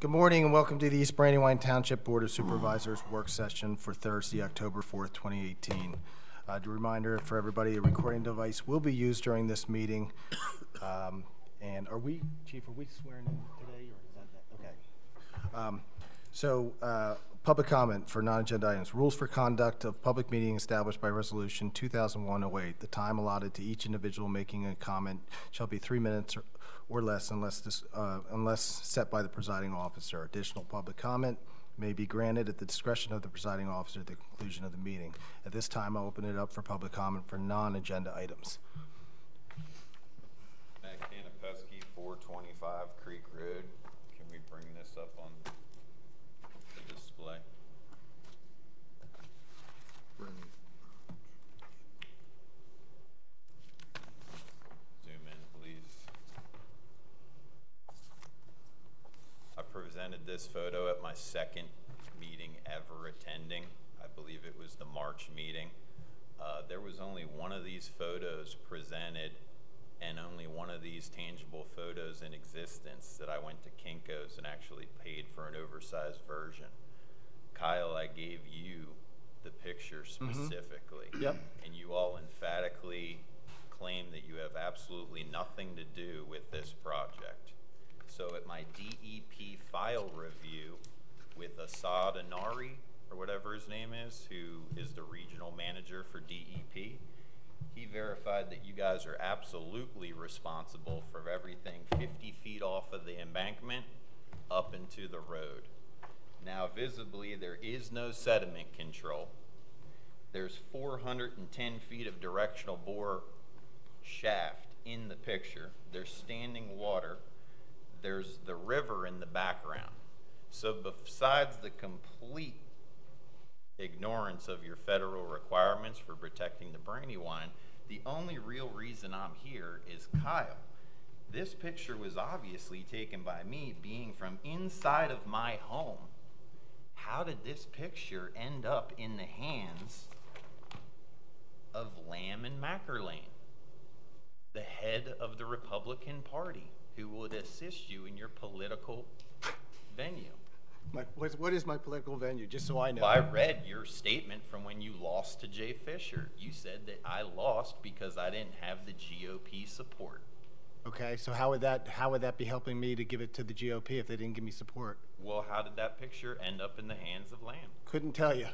Good morning and welcome to the East Brandywine Township Board of Supervisors Work Session for Thursday, October 4th, 2018. Uh, A reminder for everybody, a recording device will be used during this meeting. Um, And are we, Chief, are we swearing in today or is that, okay. Um, So, uh, public comment for non-agenda items. Rules for conduct of public meeting established by Resolution 2001-08. The time allotted to each individual making a comment shall be three minutes or- or less unless this, uh, unless set by the presiding officer. Additional public comment may be granted at the discretion of the presiding officer at the conclusion of the meeting. At this time, I'll open it up for public comment for non-agenda items. Matt four twenty-five Creek Road. Can we bring this up on the display? Zoom in, please. I presented this photo at my second meeting ever attending. I believe it was the March meeting. Uh, there was only one of these photos presented and only one of these tangible photos in existence that I went to Kinko's and actually paid for an oversized version. Kyle, I gave you the picture specifically. Yep. And you all emphatically claim that you have absolutely nothing to do with this project. So at my DEP file review with Assad Anari, or whatever his name is, who is the regional manager for DEP, he verified that you guys are absolutely responsible for everything 50 feet off of the embankment up into the road. Now visibly, there is no sediment control. There's 410 feet of directional bore shaft in the picture. There's standing water. There's the river in the background. So besides the complete ignorance of your federal requirements for protecting the Brandywine, the only real reason I'm here is Kyle. This picture was obviously taken by me being from inside of my home. How did this picture end up in the hands of Lamb and Mackerlane, the head of the Republican Party, who would assist you in your political venue? My, what what is my political venue, just so I know? Well, I read your statement from when you lost to Jay Fisher. You said that I lost because I didn't have the GOP support. Okay, so how would that, how would that be helping me to give it to the GOP if they didn't give me support? Well, how did that picture end up in the hands of Lamb? Couldn't tell you.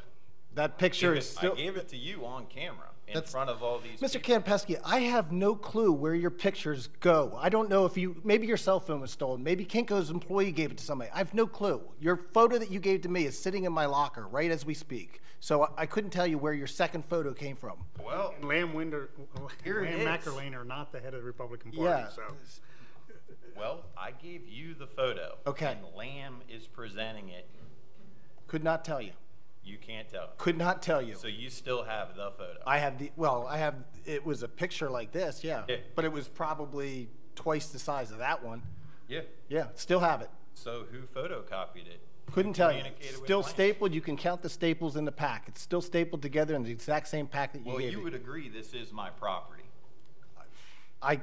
That picture is still. I gave it to you on camera in That's- front of all these Mr. people. Campesky, I have no clue where your pictures go. I don't know if you, maybe your cell phone was stolen. Maybe Kinko's employee gave it to somebody. I have no clue. Your photo that you gave to me is sitting in my locker right as we speak. So I- I couldn't tell you where your second photo came from. Well, And Lamb Winder, Here it Lamb is. Mackerlane are not the head of the Republican Party, Yeah. so. well, I gave you the photo. Okay. And Lamb is presenting it. Could not tell you. You can't tell. Could not tell you. So you still have the photo. I have the, well, I have, it was a picture like this, yeah. Yeah. But it was probably twice the size of that one. yeah. Yeah, still have it. So who photocopied it? Couldn't tell you. Still stapled, you can count the staples in the pack. It's still stapled together in the exact same pack that you Well, gave you me. would agree this is my property. I,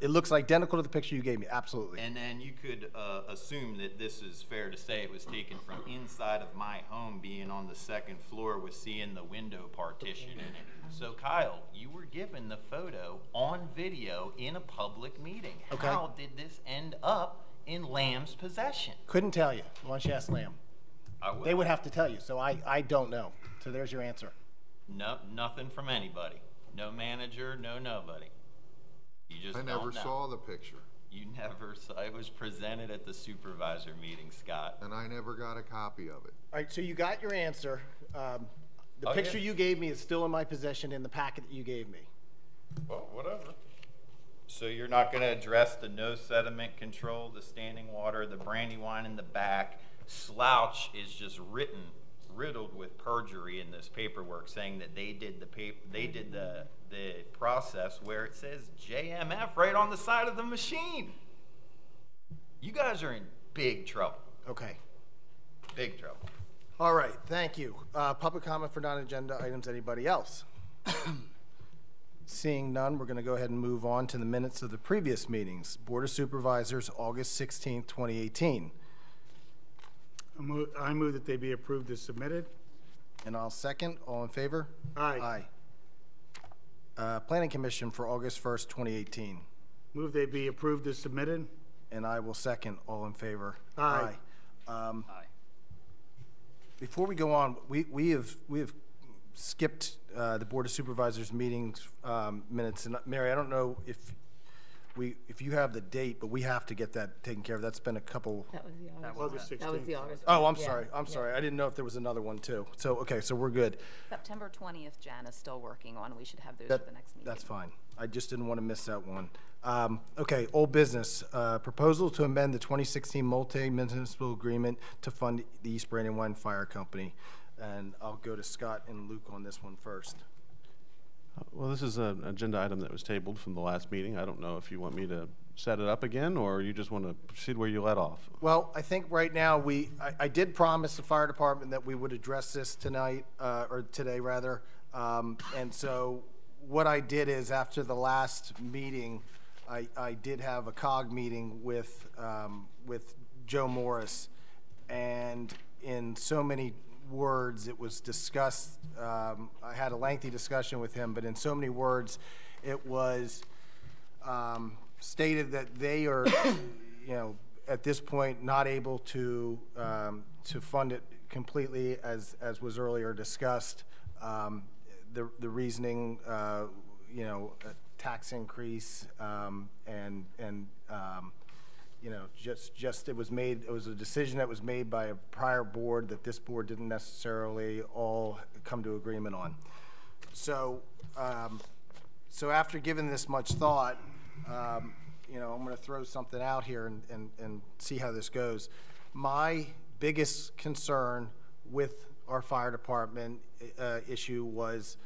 it looks identical to the picture you gave me, absolutely. And then you could uh, assume that this is fair to say it was taken from inside of my home, being on the second floor with seeing the window partition in it. So Kyle, you were given the photo on video in a public meeting. Okay. How did this end up in Lamb's possession? Couldn't tell you. Why don't you ask Lamb? I will. They would have to tell you, so I, I don't know. So there's your answer. No, nothing from anybody. No manager, no nobody. You just I never know. saw the picture, You never saw. It was presented at the supervisor meeting, Scott. and I never got a copy of it. All right, so you got your answer. Um, The Oh, yeah. picture you gave me is still in my possession in the packet that you gave me. Well, whatever. So you're not gonna address the no sediment control, the standing water, the brandywine in the back? Slouch is just written, riddled with perjury in this paperwork, saying that they did the pap, they did the, the process where it says JMF right on the side of the machine. You guys are in big trouble, Okay. big trouble. All right, thank you. Uh, Public comment for non-agenda items, anybody else? Seeing none, we're going to go ahead and move on to the minutes of the previous meetings. Board of Supervisors, August 16, 2018. I move, I move that they be approved as submitted. And I'll second. All in favor? Aye. Aye. Uh, Planning Commission for August 1st, 2018. Move they be approved as submitted. And I will second. All in favor? Aye. Aye. Um, Before we go on, we, we have, we have skipped uh, the Board of Supervisors meetings um, minutes. And Mary, I don't know if we, if you have the date, but we have to get that taken care of. That's been a couple, That was the August. August one. That was the 16th. August. oh, one, I'm yeah, sorry. I'm yeah. sorry. I didn't know if there was another one too. So, okay, so we're good. September 20th, Jan is still working on. We should have those That- for the next meeting. That's fine. I just didn't want to miss that one. Um, Okay, old business, uh, proposal to amend the 2016 multi-municipal agreement to fund the East Brandywine Fire Company. And I'll go to Scott and Luke on this one first. Well, this is an agenda item that was tabled from the last meeting. I don't know if you want me to set it up again, or you just want to proceed where you let off. Well, I think right now, we, I, I did promise the fire department that we would address this tonight, uh, or today, rather. Um, and so what I did is, after the last meeting, I, I did have a COG meeting with, um, with Joe Morris. And in so many words, it was discussed, um, I had a lengthy discussion with him, but in so many words, it was, um, stated that they are, you know, at this point, not able to, um, to fund it completely as, as was earlier discussed. Um, The, the reasoning, uh, you know, tax increase, um, and, and, um, you know, just, just, it was made, it was a decision that was made by a prior board that this board didn't necessarily all come to agreement on. So, um, so after giving this much thought, um, you know, I'm gonna throw something out here and, and, and see how this goes. My biggest concern with our fire department, uh, issue was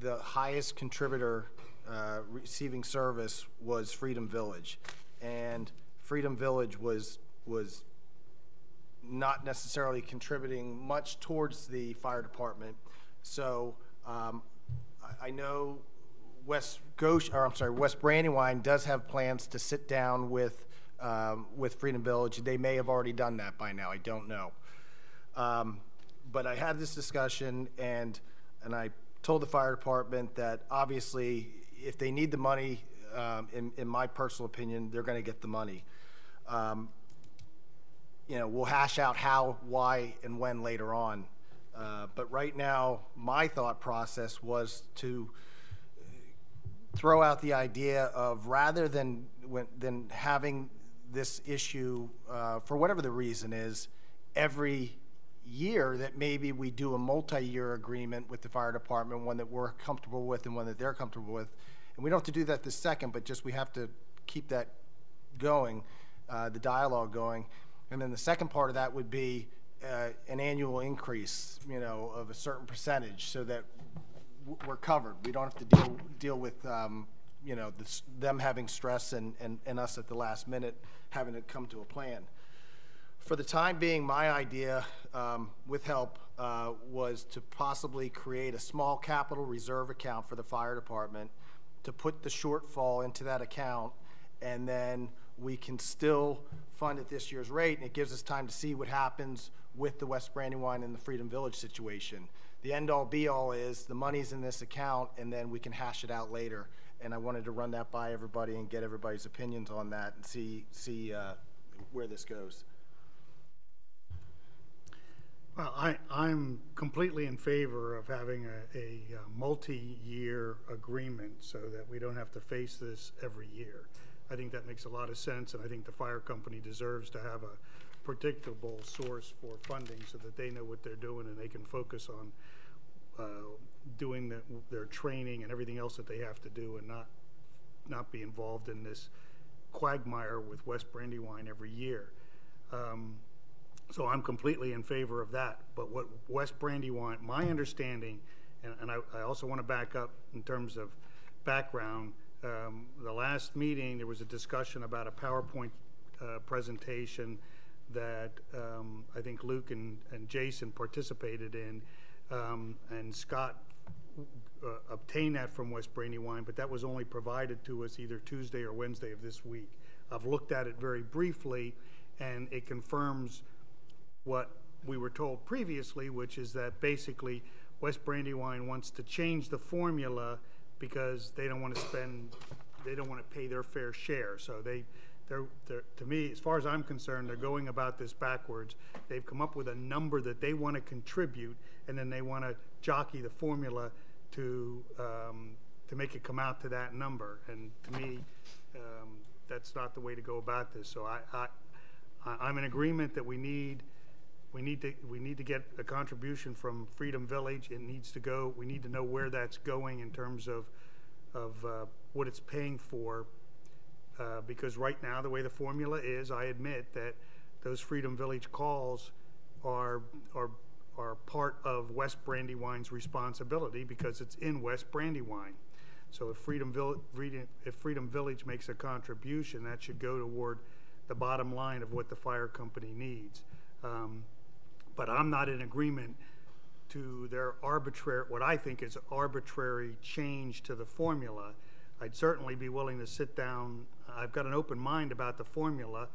the highest contributor, uh, receiving service was Freedom Village. And Freedom Village was, was not necessarily contributing much towards the fire department. So um, I, I know West Goshen, or I'm sorry, West Brandywine does have plans to sit down with, um, with Freedom Village. They may have already done that by now, I don't know. Um, But I had this discussion and, and I told the fire department that obviously if they need the money, um, in, in my personal opinion, they're gonna get the money. Um, you know, we'll hash out how, why, and when later on. Uh, But right now, my thought process was to throw out the idea of rather than, when- than having this issue, uh, for whatever the reason is, every year, that maybe we do a multi-year agreement with the fire department, one that we're comfortable with and one that they're comfortable with. And we don't have to do that this second, but just we have to keep that going, uh, the dialogue going. And then the second part of that would be uh, an annual increase, you know, of a certain percentage so that we're covered. We don't have to deal, deal with, um, you know, this- them having stress and, and and us at the last minute having to come to a plan. For the time being, my idea, um, with help, uh, was to possibly create a small capital reserve account for the fire department, to put the shortfall into that account, and then we can still fund at this year's rate, and it gives us time to see what happens with the West Brandywine and the Freedom Village situation. The end-all, be-all is, the money's in this account, and then we can hash it out later. And I wanted to run that by everybody and get everybody's opinions on that and see, see uh, where this goes. Well, I, I'm completely in favor of having a, a uh, multi-year agreement so that we don't have to face this every year. I think that makes a lot of sense, and I think the fire company deserves to have a predictable source for funding so that they know what they're doing and they can focus on uh, doing the, their training and everything else that they have to do and not, not be involved in this quagmire with West Brandywine every year. Um, so I'm completely in favor of that. But what West Brandywine, my understanding, and, and I, I also want to back up in terms of background. Um, the last meeting, there was a discussion about a PowerPoint uh, presentation that um, I think Luke and, and Jason participated in. Um, and Scott uh, obtained that from West Brandywine, but that was only provided to us either Tuesday or Wednesday of this week. I've looked at it very briefly, and it confirms what we were told previously, which is that basically West Brandywine wants to change the formula because they don't want to spend, they don't want to pay their fair share. So they, they're, they're, to me, as far as I'm concerned, they're going about this backwards. They've come up with a number that they want to contribute, and then they want to jockey the formula to, um, to make it come out to that number. And to me, um, that's not the way to go about this. So I, I, I'm in agreement that we need, we need to, we need to get a contribution from Freedom Village. It needs to go, we need to know where that's going in terms of, of uh, what it's paying for. Uh, Because right now, the way the formula is, I admit that those Freedom Village calls are, are, are part of West Brandywine's responsibility because it's in West Brandywine. So if Freedom Vill, Freedom- if Freedom Village makes a contribution, that should go toward the bottom line of what the fire company needs. Um, But I'm not in agreement to their arbitrary, what I think is arbitrary change to the formula. I'd certainly be willing to sit down, I've got an open mind about the formula,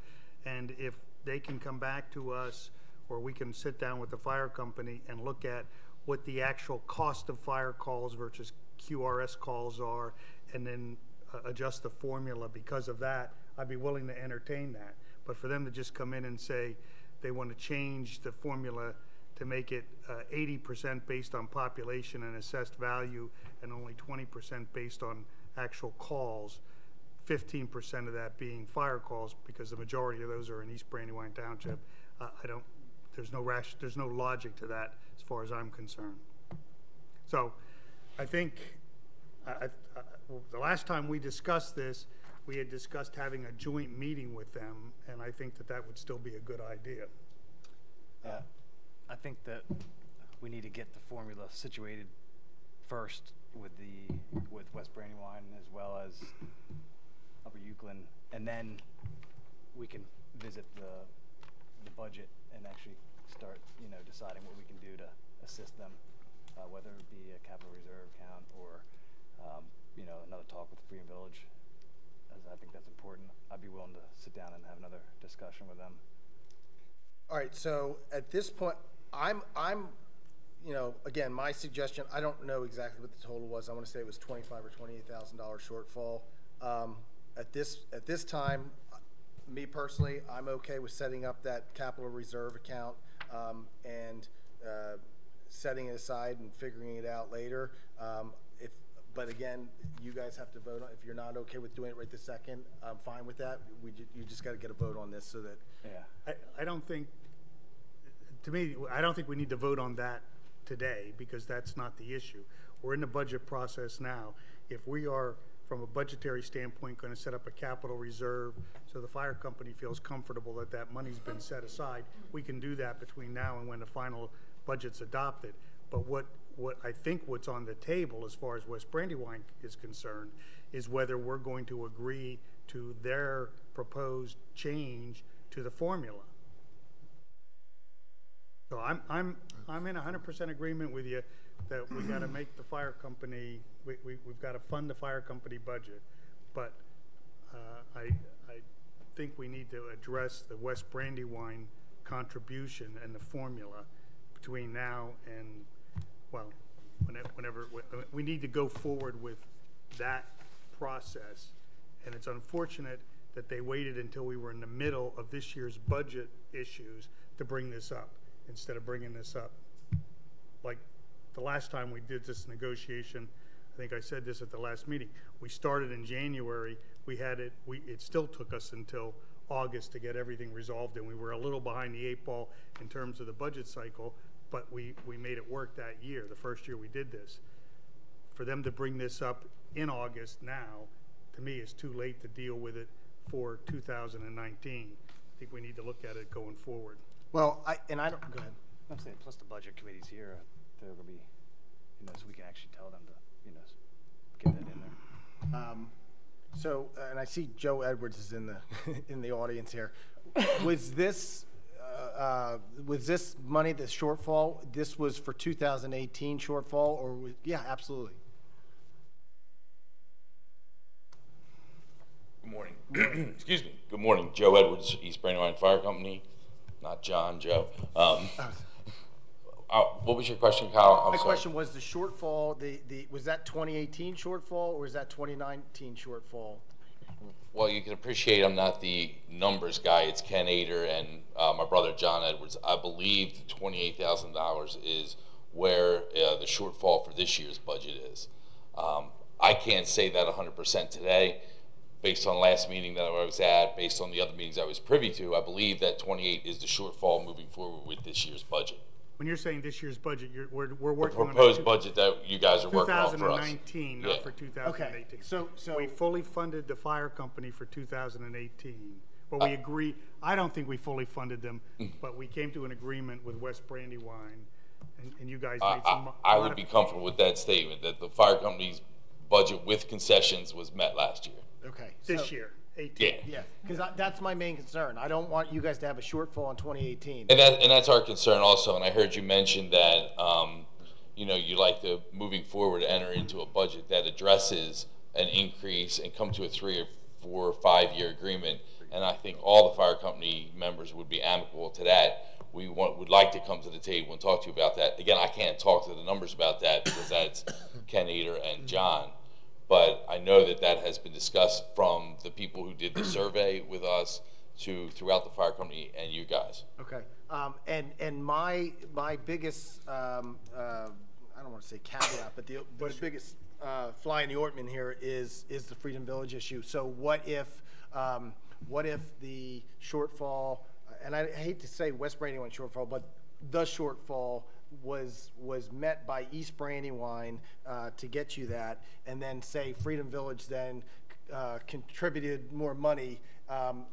and if they can come back to us, or we can sit down with the fire company and look at what the actual cost of fire calls versus QRS calls are, and then uh, adjust the formula because of that, I'd be willing to entertain that. But for them to just come in and say they want to change the formula to make it uh, eighty percent based on population and assessed value, and only twenty percent based on actual calls, fifteen percent of that being fire calls, because the majority of those are in East Brandywine Township. Uh, I don't, there's no rash, there's no logic to that as far as I'm concerned. So, I think, I, I- the last time we discussed this, we had discussed having a joint meeting with them, and I think that that would still be a good idea. Yeah, I think that we need to get the formula situated first with the, with West Brandywine as well as Upper Uwchlan, and then we can visit the, the budget and actually start, you know, deciding what we can do to assist them, uh, whether it be a capital reserve account or, um, you know, another talk with the Freedom Village. I think that's important. I'd be willing to sit down and have another discussion with them. All right, so at this point, I'm, I'm, you know, again, my suggestion, I don't know exactly what the total was. I want to say it was twenty-five or twenty-eight thousand dollar shortfall. Um, at this, at this time, me personally, I'm okay with setting up that capital reserve account, um, and, uh, setting it aside and figuring it out later. Um, but again, you guys have to vote on, if you're not okay with doing it right this second, I'm fine with that. We, ju- you just got to get a vote on this so that, Yeah. I, I don't think, to me, I don't think we need to vote on that today, because that's not the issue. We're in the budget process now. If we are, from a budgetary standpoint, gonna set up a capital reserve, so the fire company feels comfortable that that money's been set aside, we can do that between now and when the final budget's adopted. But what, what I think what's on the table, as far as West Brandywine is concerned, is whether we're going to agree to their proposed change to the formula. So I'm, I'm, I'm in hundred percent agreement with you that we gotta make the fire company, we, we, we've gotta fund the fire company budget. But, uh, I, I think we need to address the West Brandywine contribution and the formula between now and, well, whenever, whenever, we need to go forward with that process. And it's unfortunate that they waited until we were in the middle of this year's budget issues to bring this up, instead of bringing this up. Like, the last time we did this negotiation, I think I said this at the last meeting, we started in January, we had it, we, it still took us until August to get everything resolved, and we were a little behind the eight ball in terms of the budget cycle, but we, we made it work that year, the first year we did this for them to bring this up in August now, to me, is too late to deal with it for 2019. I think we need to look at it going forward. well, I, and I don't, go ahead. I'm saying, plus the budget committee's here, they're gonna be, you know, so we can actually tell them to, you know, get that in there. Um, So, uh, and I see Joe Edwards is in the, in the audience here. Was this, uh, uh, was this money, the shortfall, this was for 2018 shortfall, or, was- yeah, absolutely. Good morning. Excuse me. Good morning. Joe Edwards, East Brandywine Fire Company. not John, Joe. Um, uh, what was your question, Kyle? I'm My sorry. question was the shortfall, the, the, was that 2018 shortfall or was that 2019 shortfall? Well, you can appreciate I'm not the numbers guy. It's Ken Ader and uh, my brother John Edwards. I believe the twenty-eight thousand dollars is where uh, the shortfall for this year's budget is. Um, I can't say that 100% today, based on last meeting that I was at, based on the other meetings I was privy to. I believe that 28 is the shortfall moving forward with this year's budget. When you're saying this year's budget, you're, we're, we're The working on. a proposed two- budget that you guys are working on for us. 2019, Yeah. not for 2018. so- so- We fully funded the fire company for 2018. But we agree, I don't think we fully funded them, Mm. but we came to an agreement with West Brandywine, and, and you guys I, made some. I, I would be modif- comfortable with that statement, that the fire company's budget with concessions was met last year. Okay. This so- year, 18. Yeah. Yeah, because that's my main concern. I don't want you guys to have a shortfall in 2018. And that, and that's our concern also, and I heard you mention that, um, you know, you like to, moving forward, enter into a budget that addresses an increase and come to a three or four or five-year agreement. And I think all the fire company members would be amicable to that. We want, would like to come to the table and talk to you about that. Again, I can't talk to the numbers about that because that's Ken Eater and John. But I know that that has been discussed from the people who did the survey with us to throughout the fire company and you guys. Okay, um, and, and my, my biggest, um, uh, I don't want to say caveat, but the, the biggest, uh, fly in the ointment here is, is the Freedom Village issue. So what if, um, what if the shortfall, and I hate to say West Brandywine shortfall, but the shortfall was, was met by East Brandywine, uh, to get you that, and then say Freedom Village then, uh, contributed more money, um,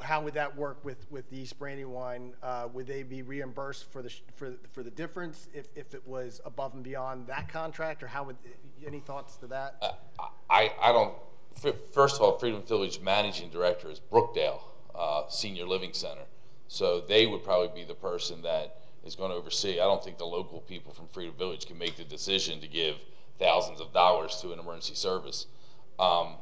how would that work with, with the East Brandywine? Uh, would they be reimbursed for the, for, for the difference if, if it was above and beyond that contract, or how would, any thoughts to that? I, I don't, first of all, Freedom Village Managing Director is Brookdale uh, Senior Living Center. So they would probably be the person that is going to oversee. I don't think the local people from Freedom Village can make the decision to give thousands of dollars to an emergency service. Um,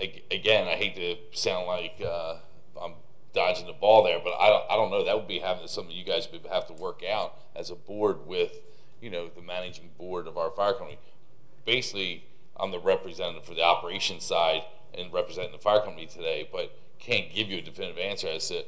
ag- again, I hate to sound like uh, I'm dodging the ball there, but I don't, I don't know. That would be having something you guys would have to work out as a board with, you know, the managing board of our fire company. Basically, I'm the representative for the operations side and representing the fire company today, but can't give you a definitive answer as to,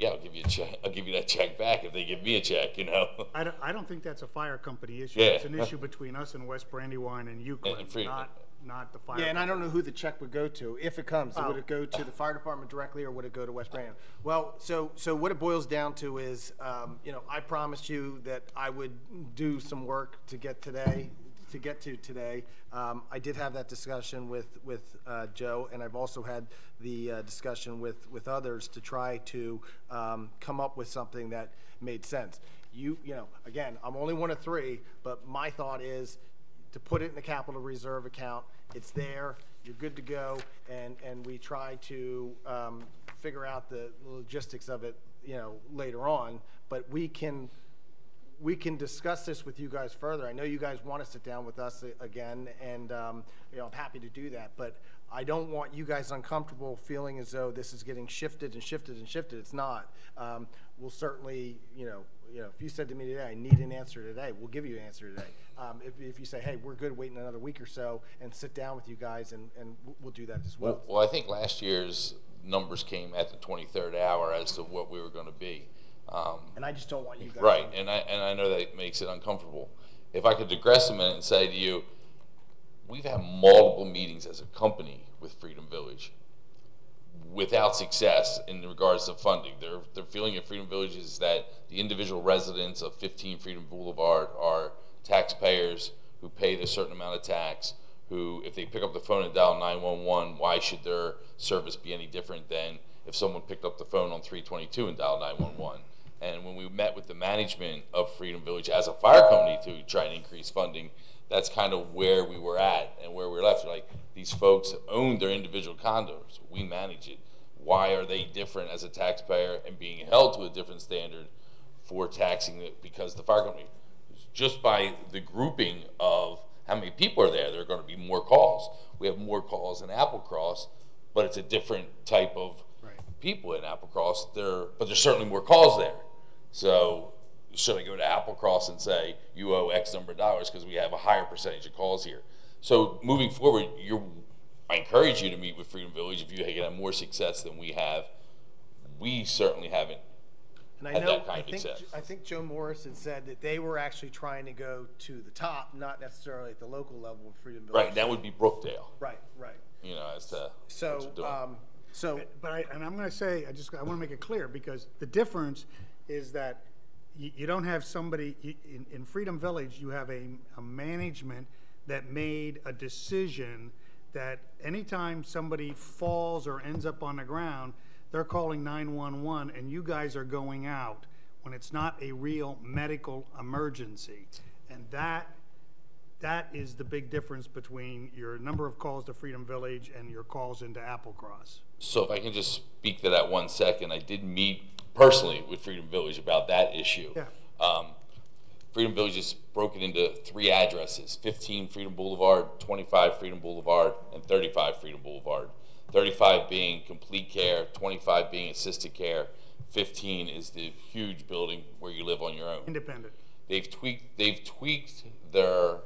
yeah, I'll give you a check. I'll give you that check back if they give me a check. You know. I don't, I don't think that's a fire company issue. Yeah. It's an issue between us and West Brandywine and Uwchlan, And Freedom. not, not the fire. Yeah, and I don't know who the check would go to, if it comes. Would Oh. it go to the fire department directly, or would it go to West Brandon? Well, so, so what it boils down to is, um, you know, I promised you that I would do some work to get today, to get to today. Um, I did have that discussion with, with, uh, Joe, and I've also had the, uh, discussion with, with others to try to, um, come up with something that made sense. You, you know, again, I'm only one of three, but my thought is, to put it in the capital reserve account. It's there, you're good to go, and, and we try to um, figure out the logistics of it, you know, later on. But we can, we can discuss this with you guys further. I know you guys want to sit down with us again, and, um, you know, I'm happy to do that. But I don't want you guys uncomfortable feeling as though this is getting shifted and shifted and shifted. It's not. Um, We'll certainly, you know, you know, if you said to me today, I need an answer today, we'll give you an answer today. Um, If, if you say, hey, we're good waiting another week or so, and sit down with you guys, and, and we'll- do that as well. Well, well, I think last year's numbers came at the 23rd hour as to what we were going to be. Um, And I just don't want you guys. Right, and I, and I know that makes it uncomfortable. If I could digress a minute and say to you, we've had multiple meetings as a company with Freedom Village without success in regards to funding. Their, their feeling at Freedom Village is that the individual residents of 15 Freedom Boulevard are taxpayers who pay a certain amount of tax, who, if they pick up the phone and dial 911, why should their service be any different than if someone picked up the phone on 322 and dialed 911? And when we met with the management of Freedom Village as a fire company to try and increase funding, that's kind of where we were at and where we were left. Like these folks own their individual condos, we manage it. Why are they different as a taxpayer and being held to a different standard for taxing it? Because the fire company, just by the grouping of how many people are there, there are going to be more calls. We have more calls in Applecross, but it's a different type of people in Applecross, there, but there's certainly more calls there. So should I go to Applecross and say, you owe X number of dollars because we have a higher percentage of calls here? So moving forward, you're, I encourage you to meet with Freedom Village if you can have more success than we have. We certainly haven't And I had know, that kind I of think, success. I think Joe Morris had said that they were actually trying to go to the top, not necessarily at the local level of Freedom Village. Right, that would be Brookdale, Right, right. you know, as to what So, you're doing. um, so, But I, and I'm gonna say, I just, I wanna make it clear, because the difference is that you, you don't have somebody, you- in, in Freedom Village, you have a, a management that made a decision that anytime somebody falls or ends up on the ground, they're calling nine-one-one, and you guys are going out when it's not a real medical emergency. And that that is the big difference between your number of calls to Freedom Village and your calls into Applecross. So if I can just speak to that one second, I did meet personally with Freedom Village about that issue. Yeah. Um, Freedom Village is broken into three addresses, 15 Freedom Boulevard, 25 Freedom Boulevard, and 35 Freedom Boulevard. 35 being complete care, 25 being assisted care, 15 is the huge building where you live on your own. Independent. They've tweaked, they've tweaked their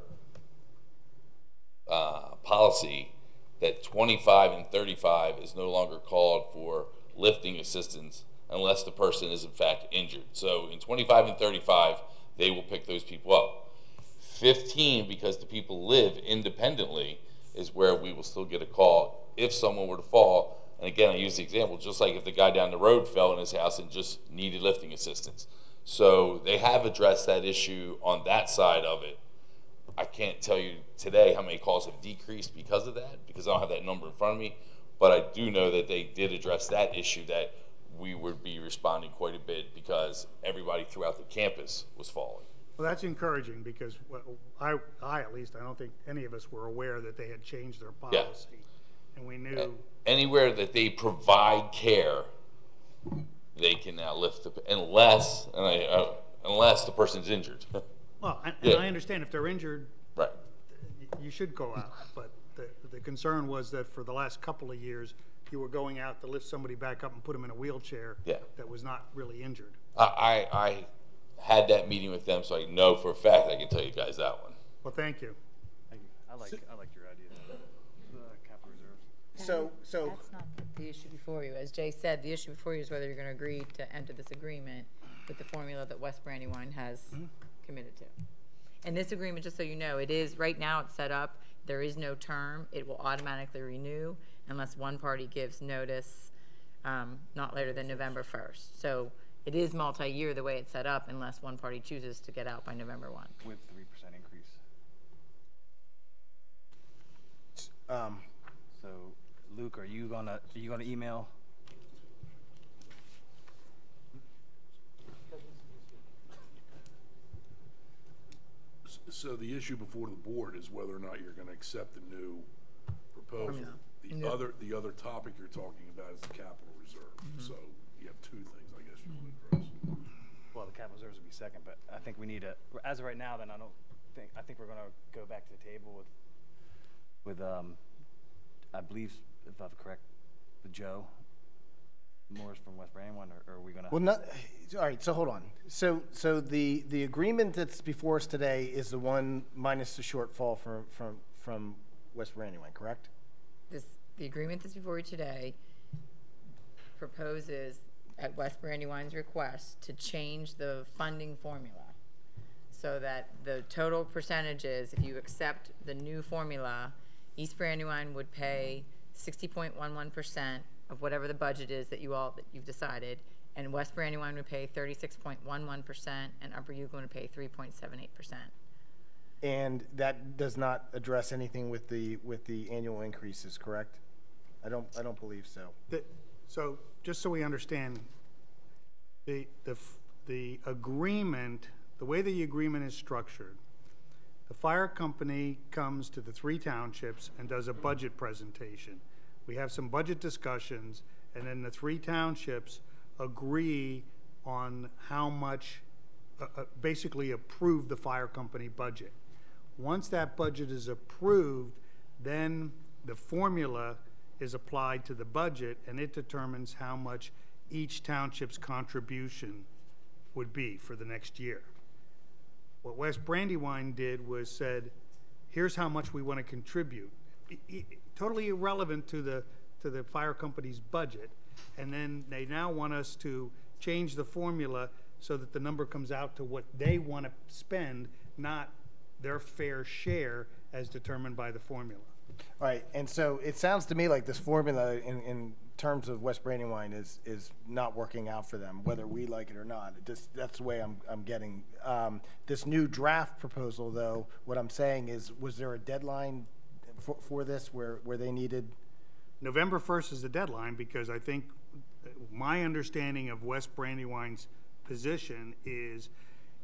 uh, policy that 25 and 35 is no longer called for lifting assistance unless the person is in fact injured. So in 25 and 35, they will pick those people up. 15, because the people live independently, is where we will still get a call if someone were to fall. And again, I use the example just like if the guy down the road fell in his house and just needed lifting assistance. So they have addressed that issue on that side of it. I can't tell you today how many calls have decreased because of that, because I don't have that number in front of me. But I do know that they did address that issue that we would be responding quite a bit because everybody throughout the campus was falling. Well, that's encouraging because I, I at least, I don't think any of us were aware that they had changed their Yeah. policy. And we knew, Anywhere that they provide care, they can now lift the, unless, and I, uh, unless the person's injured. well, and and Yeah. I understand if they're injured, right. you should go out. But the, the concern was that for the last couple of years, you were going out to lift somebody back up and put them in a wheelchair. Yeah. That was not really injured. I, I, I had that meeting with them, so I know for a fact I can tell you guys that one. Well, thank you. Thank you. I like, I like your idea, the capital reserves. so, so, That's not the issue before you. As Jay said, the issue before you is whether you're gonna agree to enter this agreement with the formula that West Brandywine has mm-hmm. committed to. And this agreement, just so you know, it is, right now it's set up, there is no term. It will automatically renew unless one party gives notice, um, not later than November first. So it is multi-year the way it's set up unless one party chooses to get out by November one. With three percent increase. um, So, Luke, are you gonna, are you gonna email? So the issue before the board is whether or not you're gonna accept the new proposal. The Yeah. other, the other topic you're talking about is the capital reserve. So you have two things, I guess, you want to address. Well, the capital reserves would be second, but I think we need to, as of right now, then I don't think, I think we're gonna go back to the table with, with, um, I believe, if I'm correct, with Joe Morris from West Brandywine, or or are we gonna? well, not, all right, so hold on. So, so the, the agreement that's before us today is the one minus the shortfall from, from, from West Brandywine, correct? this, the agreement that's before you today proposes at West Brandywine's request to change the funding formula so that the total percentages, if you accept the new formula, East Brandywine would pay 60.11% of whatever the budget is that you all that you've decided, and West Brandywine would pay 36.11%, and Upper Uwchlan would pay 3.78%. And that does not address anything with the, with the annual increases, correct? I don't, I don't believe so. So, just so we understand, the, the, the agreement, the way the agreement is structured, the fire company comes to the three townships and does a budget presentation. We have some budget discussions, and then the three townships agree on how much, uh, uh, basically approve the fire company budget. Once that budget is approved, then the formula is applied to the budget, and it determines how much each township's contribution would be for the next year. What West Brandywine did was said, here's how much we want to contribute. Totally irrelevant to the, to the fire company's budget. And then they now want us to change the formula so that the number comes out to what they want to spend, not their fair share as determined by the formula. All right, and so it sounds to me like this formula in, in terms of West Brandywine is, is not working out for them, whether we like it or not. It just, that's the way I'm, I'm getting. Um, this new draft proposal, though, what I'm saying is, was there a deadline for, for this where, where they needed? November 1st is the deadline because I think my understanding of West Brandywine's position is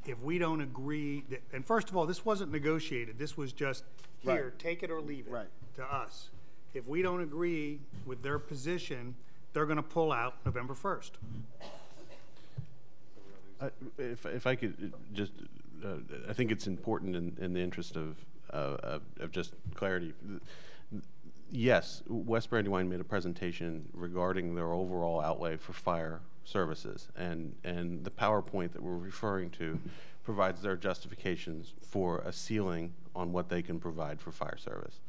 if we don't agree, that- and first of all, this wasn't negotiated. This was just, here, Right. take it or leave it Right. to us. If we don't agree with their position, they're going to pull out November 1st. I- If, if I could just, uh, I think it's important in, in the interest of, uh, of of just clarity. Yes, West Brandywine made a presentation regarding their overall outlay for fire services. And, and the PowerPoint that we're referring to provides their justifications for a ceiling on what they can provide for fire service.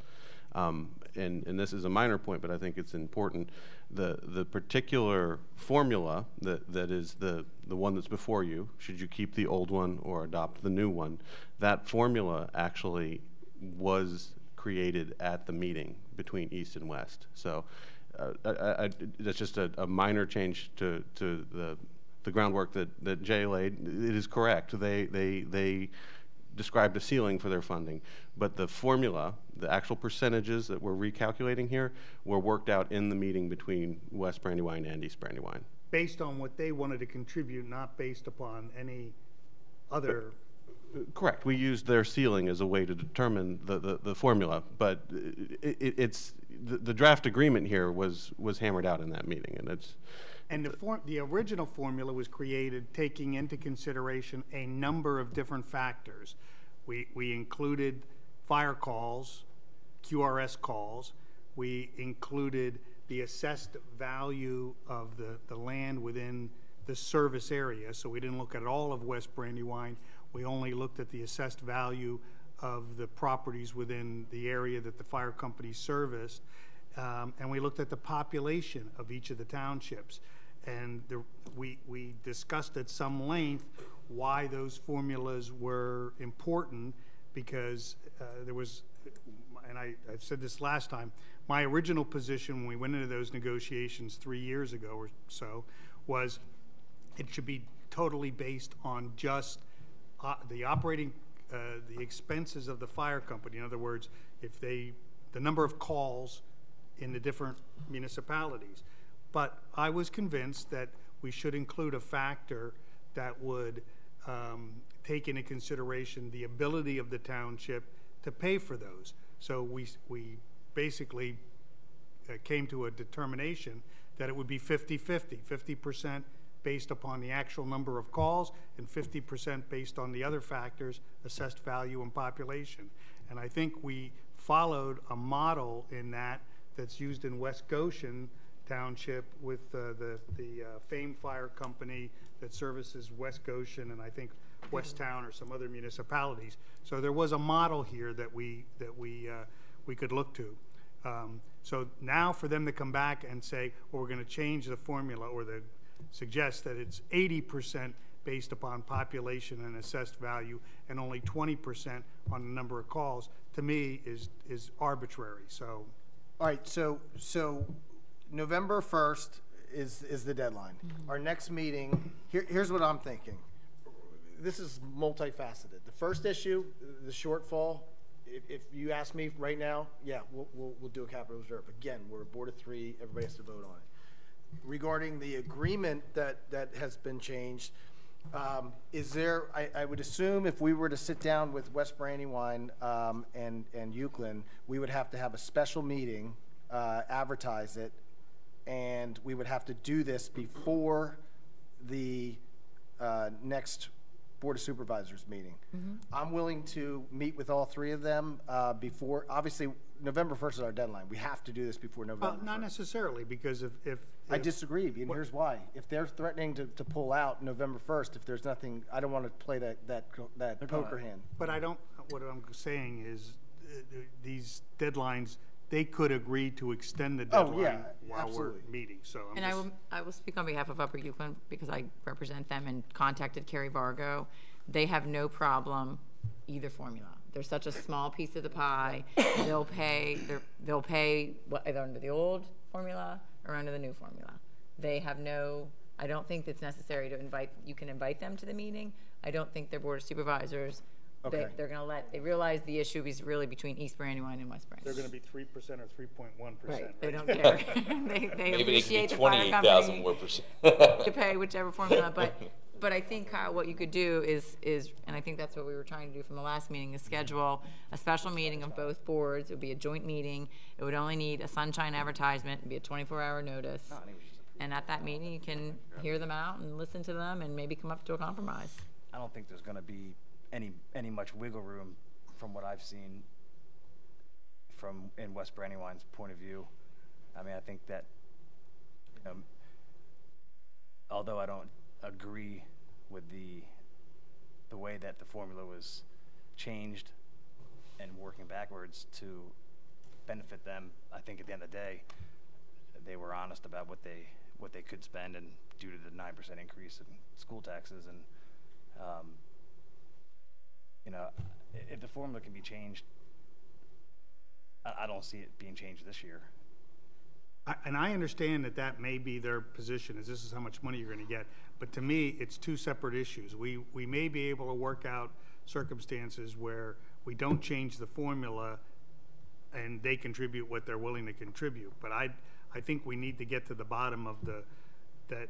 Um, and, and this is a minor point, but I think it's important. The, the particular formula that, that is the, the one that's before you, should you keep the old one or adopt the new one, that formula actually was created at the meeting between East and West. So uh, I, I, that's just a, a minor change to, to the, the groundwork that, that Jay laid. It is correct. They, they, they described a ceiling for their funding, but the formula, the actual percentages that we're recalculating here, were worked out in the meeting between West Brandywine and East Brandywine. Based on what they wanted to contribute, not based upon any other Correct. We used their ceiling as a way to determine the, the, the formula, but it, it, it's, the, the draft agreement here was, was hammered out in that meeting, and it's, And the form, the original formula was created taking into consideration a number of different factors. We, we included fire calls, QRS calls. We included the assessed value of the, the land within the service area. So we didn't look at all of West Brandywine. We only looked at the assessed value of the properties within the area that the fire company serviced. Um, and we looked at the population of each of the townships. And the, we, we discussed at some length why those formulas were important because uh, there was, and I, I said this last time, my original position when we went into those negotiations three years ago or so was it should be totally based on just uh, the operating, uh, the expenses of the fire company. In other words, if they, the number of calls in the different municipalities. But I was convinced that we should include a factor that would um, take into consideration the ability of the township to pay for those. So we, we basically uh, came to a determination that it would be 50-50, 50% based upon the actual number of calls and 50% based on the other factors, assessed value and population. And I think we followed a model in that that's used in West Goshen Township with uh, the, the uh, famed fire company that services West Goshen and I think Westtown or some other municipalities. So there was a model here that we, that we, uh, we could look to. Um, So now for them to come back and say, well, we're going to change the formula or the, suggest that it's eighty percent based upon population and assessed value and only twenty percent on the number of calls, to me is, is arbitrary, so. All right, so, so November 1st is, is the deadline. Mm-hmm. Our next meeting, here, here's what I'm thinking. This is multifaceted. The first issue, the shortfall, if, if you ask me right now, yeah, we'll, we'll, we'll do a capital reserve. Again, we're a board of three, everybody has to vote on it. Regarding the agreement that, that has been changed, um, is there, I, I would assume if we were to sit down with West Brandywine, um, and, and Uwchlan, we would have to have a special meeting, uh, advertise it, and we would have to do this before the, uh, next Board of Supervisors meeting. I'm willing to meet with all three of them, uh, before, obviously, November first is our deadline. We have to do this before Well, November not 1st. necessarily, because if, if. I disagree, and here's why. If they're threatening to, to pull out November first, if there's nothing, I don't want to play that, that, that poker hand. But I don't, what I'm saying is, uh, these deadlines, they could agree to extend the Oh, deadline yeah, while we're meeting, so I'm And I will, I will speak on behalf of Upper Uwchlan because I represent them and contacted Kerry Vargo. They have no problem either formula. They're such a small piece of the pie. They'll pay, they're, they'll pay what, either under the old formula or under the new formula. They have no, I don't think it's necessary to invite, you can invite them to the meeting. I don't think their board of supervisors, they, Okay. they're gonna let, they realize the issue is really between East Brandywine and West They're gonna be three percent or three point one percent. Right, they don't care. They, they Maybe they could be appreciate the fire twenty-eight thousand company more percent. to pay whichever formula, but, but I think, Kyle, what you could do is, is, and I think that's what we were trying to do from the last meeting, is schedule a special meeting of both boards. It would be a joint meeting. It would only need a sunshine advertisement, it'd be a twenty-four hour notice. And at that meeting, you can hear them out and listen to them and maybe come up to a compromise. I don't think there's gonna be any, any much wiggle room from what I've seen from, in West Brandywine's point of view. I mean, I think that, you know, although I don't agree with the, the way that the formula was changed and working backwards to benefit them, I think at the end of the day, they were honest about what they, what they could spend and due to the nine percent increase in school taxes and, um, you know, if the formula can be changed, I, I don't see it being changed this year. I- And I understand that that may be their position, is this is how much money you're gonna get. But to me, it's two separate issues. We, we may be able to work out circumstances where we don't change the formula and they contribute what they're willing to contribute. But I, I think we need to get to the bottom of the, that,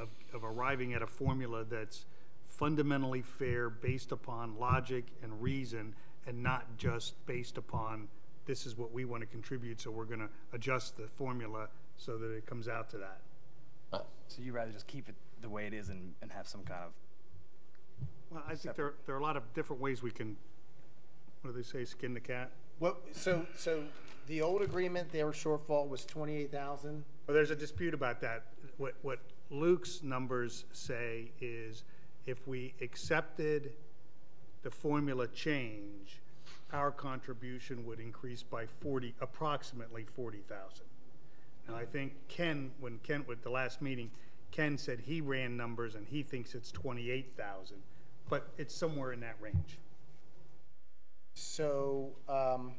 of, of arriving at a formula that's fundamentally fair, based upon logic and reason, and not just based upon, this is what we want to contribute, so we're gonna adjust the formula so that it comes out to that. Uh, so you'd rather just keep it the way it is and, and have some kind of, Well, I think there, there are a lot of different ways we can, what do they say, skin the cat? What, so, so the old agreement, their shortfall was twenty-eight thousand? Well, there's a dispute about that. What, what Luke's numbers say is if we accepted the formula change, our contribution would increase by forty, approximately forty thousand. Now, I think Ken, when Ken, with the last meeting, Ken said he ran numbers and he thinks it's twenty-eight thousand, but it's somewhere in that range. So, um,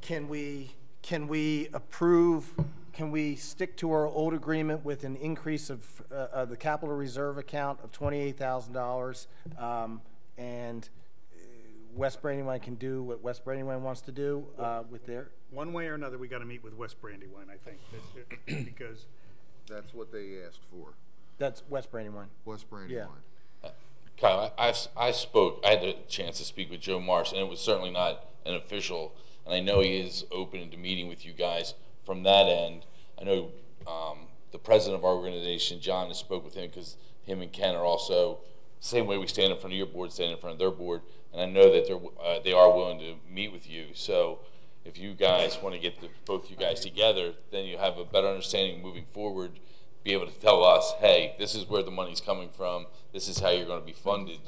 can we, can we approve, can we stick to our old agreement with an increase of, uh, of the capital reserve account of twenty-eight thousand dollars? Um, and uh, West Brandywine can do what West Brandywine wants to do, uh, with their, One way or another, we gotta meet with West Brandywine, I think, because That's what they asked for, that's West Brandywine. West Brandywine. Kyle, I, I, I spoke, I had a chance to speak with Joe Marsh, and it was certainly not an official, and I know he is open to meeting with you guys from that end. I know, um, the president of our organization, John, has spoke with him, because him and Ken are also, same way we stand in front of your board, stand in front of their board, and I know that they're, uh, they are willing to meet with you, so if you guys want to get the, both you guys together, then you have a better understanding moving forward, be able to tell us, hey, this is where the money's coming from, this is how you're gonna be funded,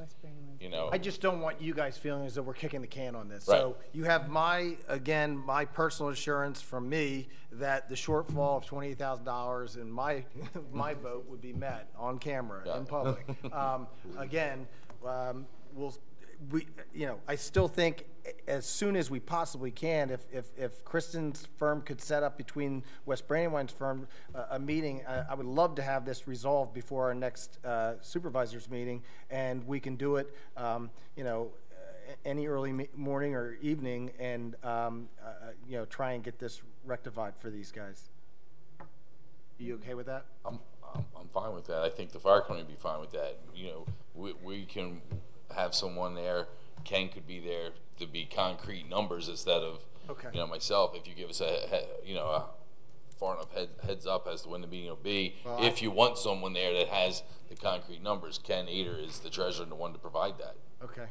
you know? I just don't want you guys feeling as though we're kicking the can on this. Right. So you have my, again, my personal assurance from me that the shortfall of twenty-eight thousand dollars and my, my vote would be met on camera in public. Um, again, um, we'll, we, you know, I still think as soon as we possibly can, if, if, if Kristen's firm could set up between West Brandywine's firm, uh, a meeting, I, I would love to have this resolved before our next, uh, supervisors meeting, and we can do it, um, you know, any early morning or evening, and, um, uh, you know, try and get this rectified for these guys. You okay with that? I'm, I'm, I'm fine with that. I think the fire company would be fine with that. You know, we, we can have someone there, Ken could be there to be concrete numbers instead of, Okay. you know, myself. If you give us a, you know, a far enough head, heads up as to when the meeting will be. Well, If you want someone there that has the concrete numbers, Ken Ader is the treasurer and the one to provide that. Okay.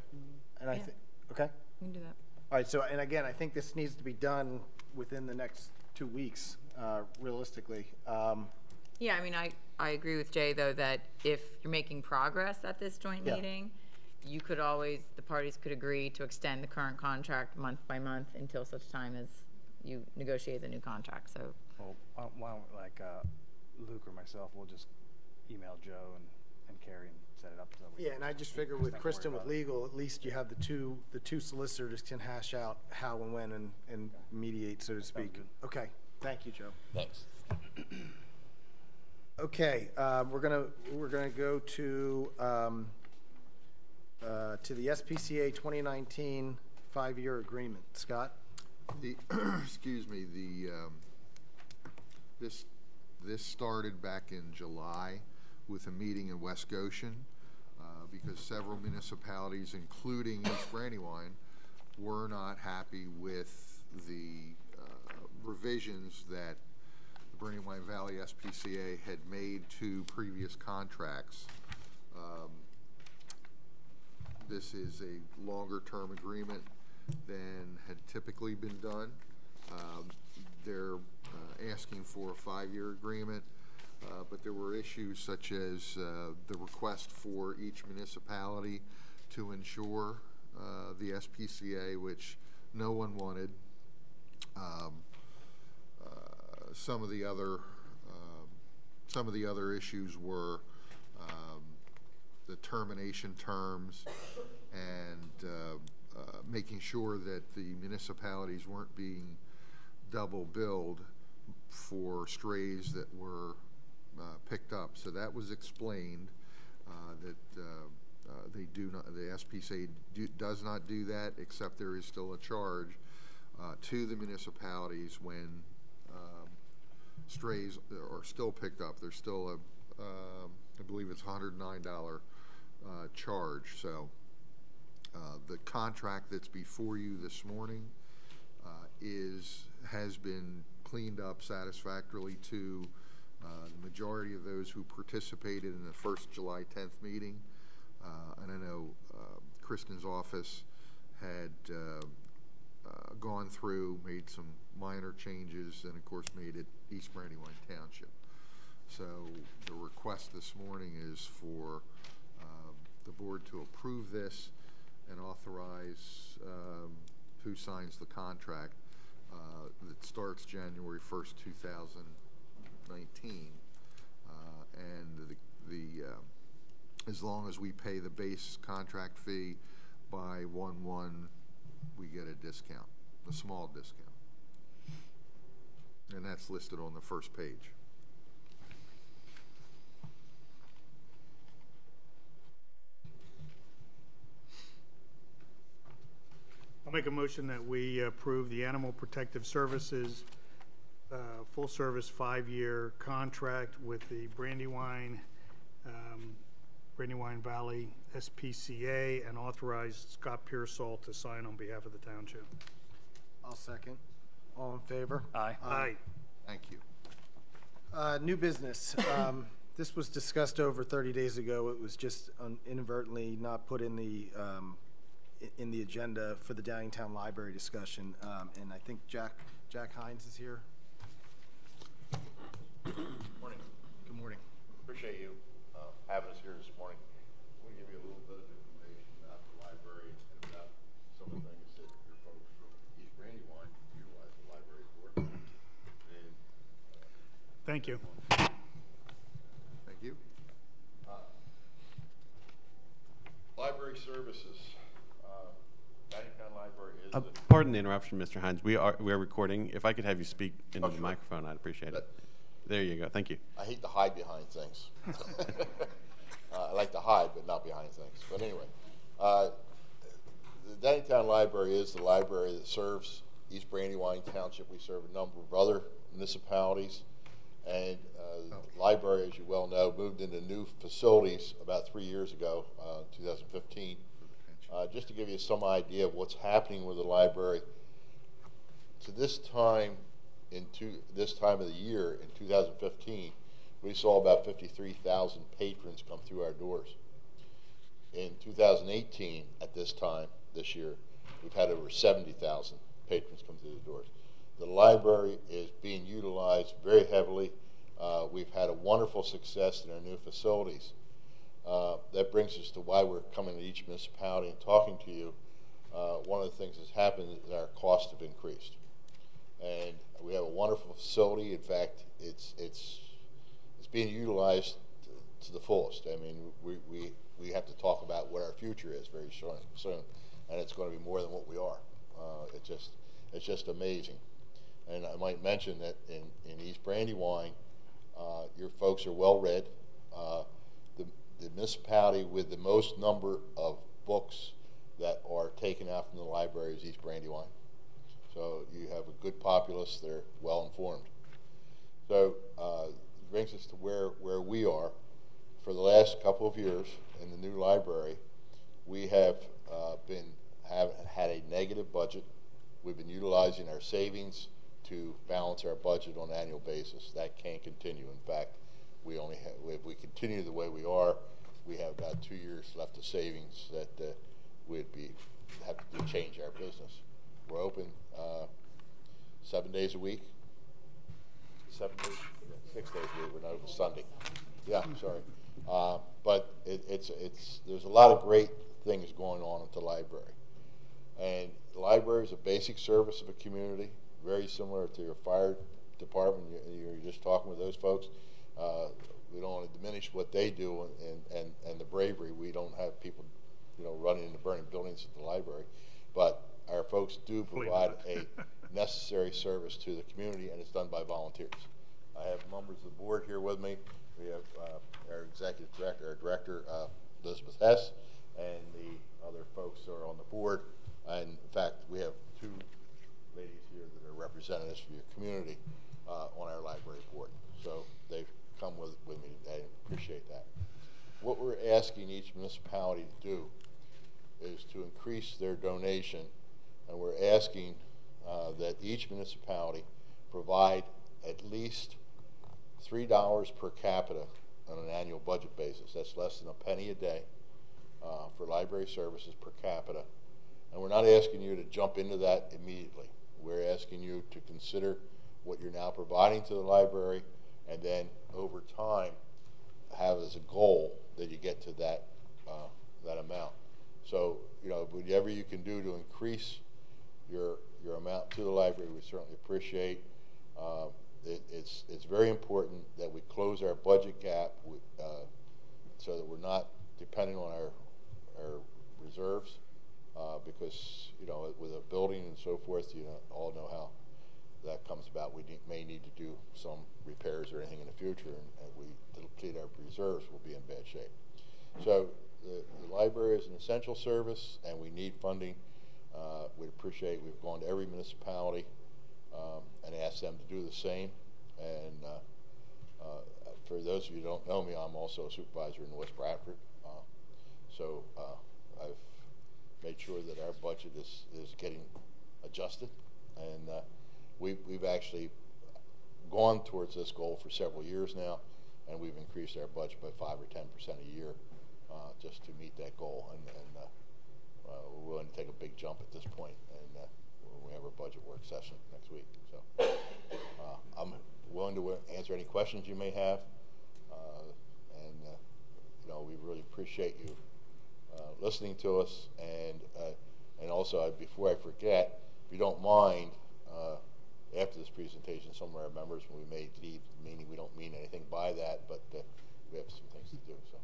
And I Yeah. think, okay? We can do that. All right, so, and again, I think this needs to be done within the next two weeks, uh, realistically. Um, Yeah, I mean, I, I agree with Jay, though, that if you're making progress at this joint Yeah. meeting, you could always, the parties could agree to extend the current contract month by month until such time as you negotiate the new contract, so. Well, why don't, why don't, like, uh, Luke or myself, we'll just email Joe and, and Carrie and set it up so we. Yeah, and I just figure Just with not worry Kristen with about it. legal, at least you have the two, the two solicitors can hash out how and when and, and mediate, so to speak. good. Okay, thank you, Joe. Thanks. Okay, uh, we're gonna, we're gonna go to, um, uh, to the SPCA 2019 five-year agreement. Scott? The, excuse me, the, um, this, this started back in July with a meeting in West Goshen, uh, because several municipalities, including East Brandywine, were not happy with the, uh, revisions that the Brandywine Valley SPCA had made to previous contracts. Um, this is a longer-term agreement than had typically been done. Um, They're uh, asking for a five-year agreement, uh, but there were issues such as uh, the request for each municipality to ensure uh, the SPCA, which no one wanted. Um, uh, Some of the other, um, some of the other issues were the termination terms and uh, uh, making sure that the municipalities weren't being double billed for strays that were uh, picked up. So that was explained, uh, that uh, uh, they do not, the SPCA do- does not do that, except there is still a charge to the municipalities when um, strays are still picked up. There's still a, um, I believe it's hundred and nine dollar uh, charge. So uh, the contract that's before you this morning uh, is, has been cleaned up satisfactorily to uh, the majority of those who participated in the first July 10th meeting. And I know Kristen's office had uh, gone through, made some minor changes, and of course made it East Brandywine Township. So the request this morning is for the board to approve this and authorize um, who signs the contract uh, that starts January 1st, 2019. Uh, And the, the, um, as long as we pay the base contract fee by 1/1, we get a discount, a small discount. And that's listed on the first page. I'll make a motion that we approve the Animal Protective Services, uh, full-service five-year contract with the Brandywine, um, Brandywine Valley SPCA and authorize Scott Piersol to sign on behalf of the township. I'll second. All in favor? Aye. Aye. Thank you. Uh, New business. Um, This was discussed over 30 days ago. It was just un- inadvertently not put in the, um, i- in the agenda for the Downingtown Library discussion. Um, And I think Jack, Jack Hines is here. Good Morning. Good morning. Appreciate you uh, having us here this morning. I want give you a little bit of information about the library and about some of the things that your folks from East Brandywine utilize the library for. And Thank you. Thank you. library services, uh, Downingtown Library is Uh, Pardon the interruption, Mr. Hines. We are, we are recording. If I could have you speak into Oh, the microphone, I'd appreciate it. There you go. Thank you. I hate to hide behind things. uh, I like to hide, but not behind things. But anyway, uh, the Downingtown Library is the library that serves East Brandywine Township. We serve a number of other municipalities. And uh, the library, as you well know, moved into new facilities about three years ago, uh, 2015. Uh, just to give you some idea of what's happening with the library, to this time in two, this time of the year in 2015, we saw about 53,000 patrons come through our doors. In 2018, at this time this year, we've had over 70,000 patrons come through the doors. The library is being utilized very heavily. Uh, we've had a wonderful success in our new facilities. Uh, that brings us to why we're coming to each municipality and talking to you. Uh, one of the things that's happened is our costs have increased. And we have a wonderful facility. In fact, it's, it's, it's being utilized to, to the fullest. I mean, we, we, we have to talk about what our future is very soon, soon. and it's going to be more than what we are. Uh, it's just, it's just amazing. And I might mention that in, in East Brandywine, uh, your folks are well read. The, the municipality with the most number of books that are taken out from the library is East Brandywine. So you have a good populace, they're well informed. So uh, brings us to where, where we are. For the last couple of years in the new library, we have uh, been have had a negative budget. We've been utilizing our savings to balance our budget on an annual basis. That can't continue. In fact, we only have, if we continue the way we are, we have about two years left of savings that uh, we'd be have to change our business. We're open uh, seven days a week. Seven days, six days a week. We're not open Sunday. Yeah, sorry. Uh, but it, it's it's there's a lot of great things going on at the library, and the library is a basic service of a community, very similar to your fire department. You, you're just talking with those folks. Uh, we don't want to diminish what they do and, and, and the bravery. We don't have people, you know, running into burning buildings at the library, but our folks do provide a necessary service to the community, and it's done by volunteers. I have members of the board here with me. We have uh, our executive director, our director, uh, Elizabeth Hess, and the other folks are on the board. And in fact, we have two ladies here that are representatives for your community uh, on our library board. So come with, with me today. Appreciate that. What we're asking each municipality to do is to increase their donation, and we're asking uh, that each municipality provide at least three dollars per capita on an annual budget basis. That's less than a penny a day uh, for library services per capita. And we're not asking you to jump into that immediately. We're asking you to consider what you're now providing to the library and then over time have as a goal that you get to that uh, that amount. So you know whatever you can do to increase your your amount to the library, we certainly appreciate. Uh, it, it's it's very important that we close our budget gap with, uh, so that we're not depending on our our reserves uh, because you know with a building and so forth, you know, all know how that comes about, we may need to do some repairs or anything in the future, and, and we deplete our reserves, we'll be in bad shape. So the, the library is an essential service, and we need funding. Uh, we'd appreciate, we've gone to every municipality um, and asked them to do the same. And uh, uh, for those of you who don't know me, I'm also a supervisor in West Bradford. Uh, so uh, I've made sure that our budget is, is getting adjusted. And uh, we've, actually gone towards this goal for several years now, and we've increased our budget by 5 or 10 percent a year uh, just to meet that goal. And, and uh, uh, we're willing to take a big jump at this point, and uh, we have our budget work session next week. So uh, I'm willing to answer any questions you may have, and you know we really appreciate you listening to us. And and also, before I forget, if you don't mind, after this presentation, some of our members, we may leave, meaning we don't mean anything by that, but uh, we have some things to do. So,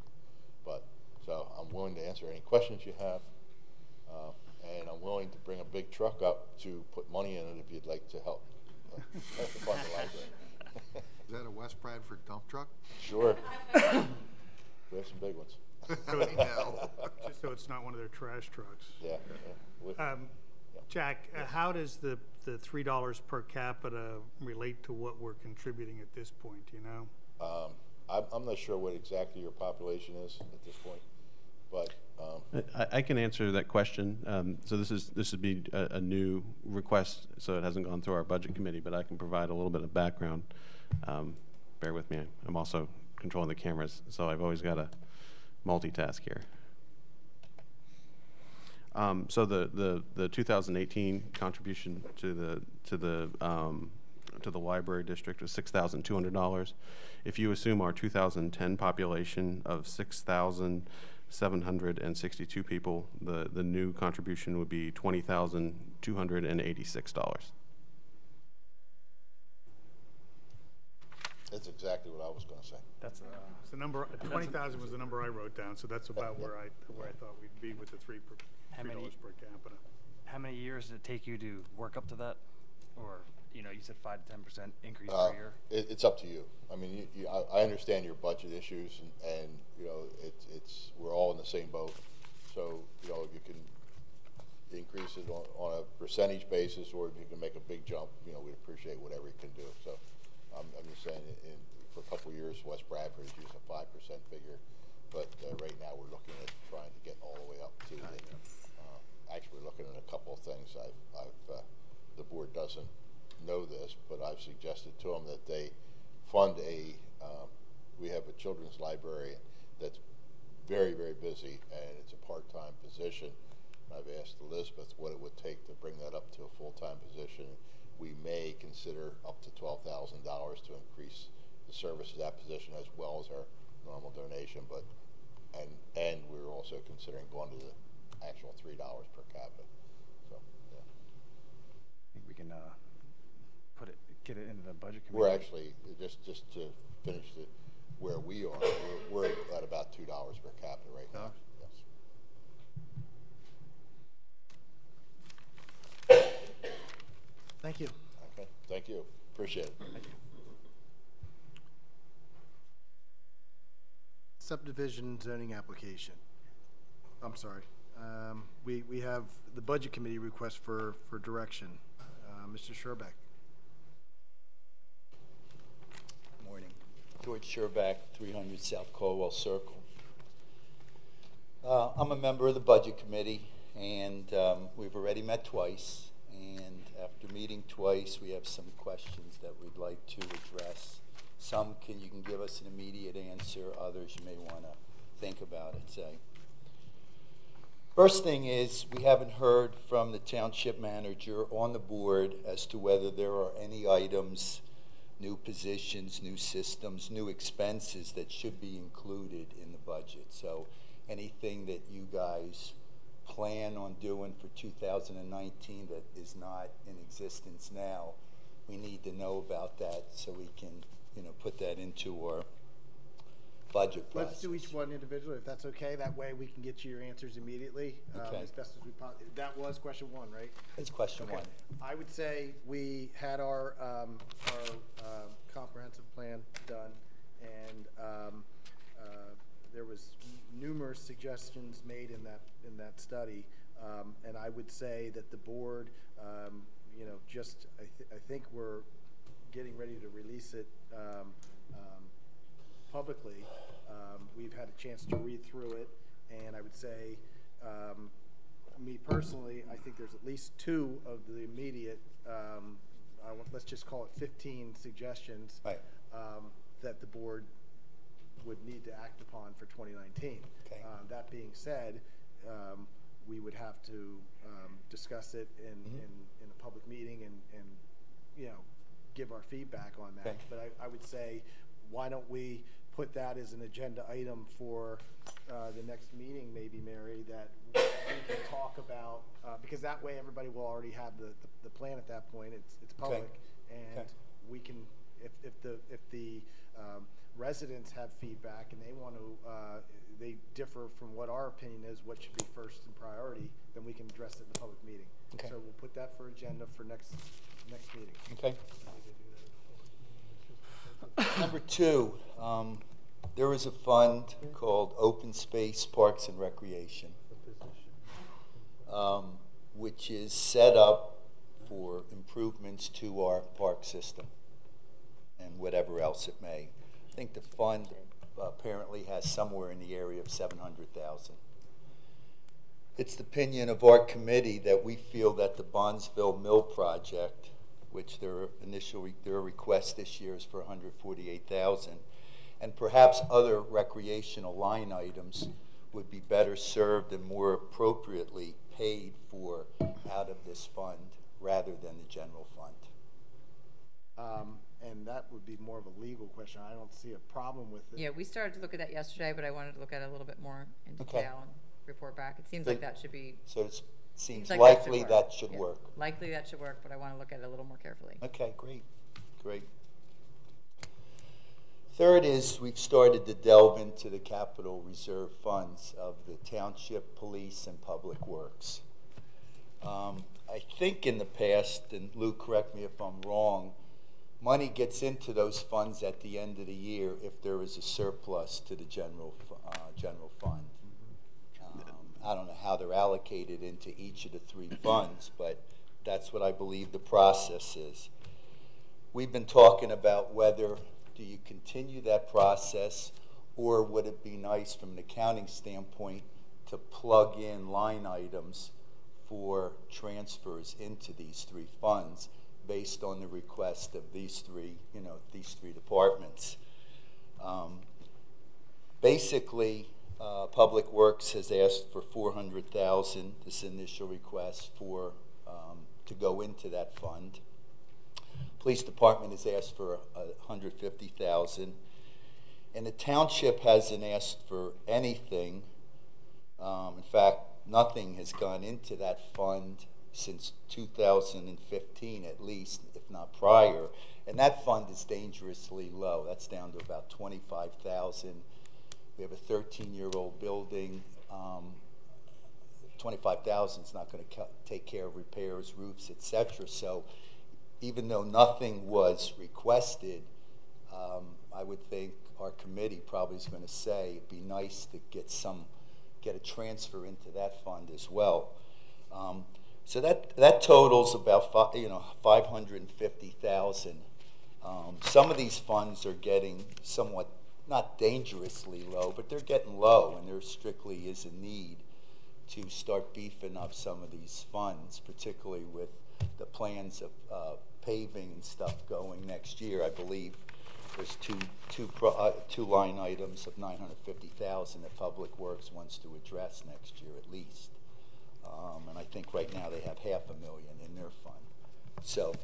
but so I'm willing to answer any questions you have, uh, and I'm willing to bring a big truck up to put money in it if you'd like to help. Uh, fund the library. Is that a West Bradford dump truck? Sure. we have some big ones. So it's, just so it's not one of their trash trucks. Yeah. yeah. Um, Jack, uh, how does the, the three dollars per capita relate to what we're contributing at this point, you know? Um, I'm, I'm not sure what exactly your population is at this point, but, um, I, I can answer that question. Um, so this is this would be a, a, new request, so it hasn't gone through our budget committee, but I can provide a little bit of background. Um, bear with me. I'm also controlling the cameras, so I've always got to multitask here. Um, so the, the, the 2018 contribution to the, to the, um, to the library district was $6,200. If you assume our 2010 population of 6,762 people, the, the new contribution would be $20,286. That's exactly what I was gonna say. That's, uh, It's the number, twenty thousand was the number I wrote down, so that's about where I, where I thought we'd be with the three per, How three many- per capita. how many years did it take you to work up to that? Or, you know, you said five to ten percent increase Uh, per year? It, it's up to you. I mean, you, you, I, I understand your budget issues and, and, you know, it's, it's, we're all in the same boat. So, you know, you can increase it on, on a percentage basis, or if you can make a big jump, you know, we'd appreciate whatever you can do. So, I'm, I'm just saying, in, in- for a couple of years, West Bradford has used a five percent figure, but, uh, right now, we're looking at trying to get all the way up to the, uh, actually, looking at a couple of things. I've, I've, uh, the board doesn't know this, but I've suggested to them that they fund a, um, we have a children's library that's very, very busy, and it's a part-time position. I've asked Elizabeth what it would take to bring that up to a full-time position. We may consider up to twelve thousand dollars to increase the service of that position as well as our normal donation, but, and, and we're also considering going to the actual three dollars per capita, so, yeah. I think we can, uh, put it, get it into the budget committee. We're actually, just, just to finish the, where we are, we're, we're at about two dollars per capita right now, yes. Thank you. Okay, thank you, appreciate it. Thank you. Subdivision zoning application. I'm sorry. Um, We, we have the Budget Committee request for, for direction. Uh, Mr. Sherbeck. Morning. George Sherback, 300 South Caldwell Circle. Uh, I'm a member of the Budget Committee, and um, we've already met twice. And after meeting twice, we have some questions that we'd like to address. Some can, you can give us an immediate answer, others you may want to think about it, say. First thing is, we haven't heard from the township manager on the board as to whether there are any items, new positions, new systems, new expenses that should be included in the budget. So anything that you guys plan on doing for 2019 that is not in existence now, we need to know about that so we can, you know, put that into our budget process. Let's do each one individually, if that's okay. That way we can get you your answers immediately, um, Okay. as best as we possibly. That was question one, right? That's question one. I would say we had our, um, our, um, comprehensive plan done, and, um, uh, there was numerous suggestions made in that, in that study. Um, and I would say that the board, um, you know, just, I thi- I think we're getting ready to release it, um, publicly. Um, we've had a chance to read through it, and I would say, um, me personally, I think there's at least two of the immediate, um, I want, let's just call it fifteen suggestions. Right. Um, that the board would need to act upon for twenty nineteen. Okay. Uh, that being said, um, we would have to, um, discuss it in, Mhm. in, in a public meeting and, and, you know, give our feedback on that. Okay. But I, I would say, why don't we put that as an agenda item for, uh, the next meeting, maybe, Mary, that we can talk about, uh, because that way everybody will already have the, the, the plan at that point, it's, it's Okay. public. And Okay. we can, if, if the, if the, um, residents have feedback and they want to, uh, they differ from what our opinion is, what should be first in priority, then we can address it in the public meeting. Okay. So we'll put that for agenda for next, next meeting. Okay. Number two, um, there is a fund called Open Space Parks and Recreation, um, which is set up for improvements to our park system and whatever else it may. I think the fund apparently has somewhere in the area of seven hundred thousand. It's the opinion of our committee that we feel that the Bondsville Mill project, which their initial, their request this year is for hundred forty-eight thousand, and perhaps other recreational line items would be better served and more appropriately paid for out of this fund rather than the general fund. Um, and that would be more of a legal question. I don't see a problem with it. Yeah, we started to look at that yesterday, but I wanted to look at it a little bit more in Okay. detail and report back. It seems like that should be. So it seems like likely work. that should Yeah. work. Likely that should work, but I want to look at it a little more carefully. Okay, great, great. Third is we've started to delve into the capital reserve funds of the township, police, and public works. Um, I think in the past, and Lou, correct me if I'm wrong, money gets into those funds at the end of the year if there is a surplus to the general, uh, general fund. I don't know how they're allocated into each of the three funds, but that's what I believe the process is. We've been talking about whether, do you continue that process, or would it be nice from an accounting standpoint to plug in line items for transfers into these three funds based on the request of these three, you know, these three departments? Um, Basically, uh, Public Works has asked for four hundred thousand, this initial request for, um, to go into that fund. Police Department has asked for a hundred fifty thousand. And the township hasn't asked for anything. Um, in fact, nothing has gone into that fund since two thousand and fifteen at least, if not prior. And that fund is dangerously low. That's down to about twenty-five thousand. We have a thirteen-year-old building. Um, twenty-five thousand is not gonna take care of repairs, roofs, etc. So even though nothing was requested, um, I would think our committee probably is gonna say, it'd be nice to get some, get a transfer into that fund as well. Um, so that, that totals about you know, five hundred and fifty thousand. Um, some of these funds are getting somewhat, not dangerously low, but they're getting low, and there strictly is a need to start beefing up some of these funds, particularly with the plans of uh, paving and stuff going next year. I believe there's two, two, pro- uh, two line items of nine hundred fifty thousand that Public Works wants to address next year at least. Um, and I think right now they have half a million in their fund. So,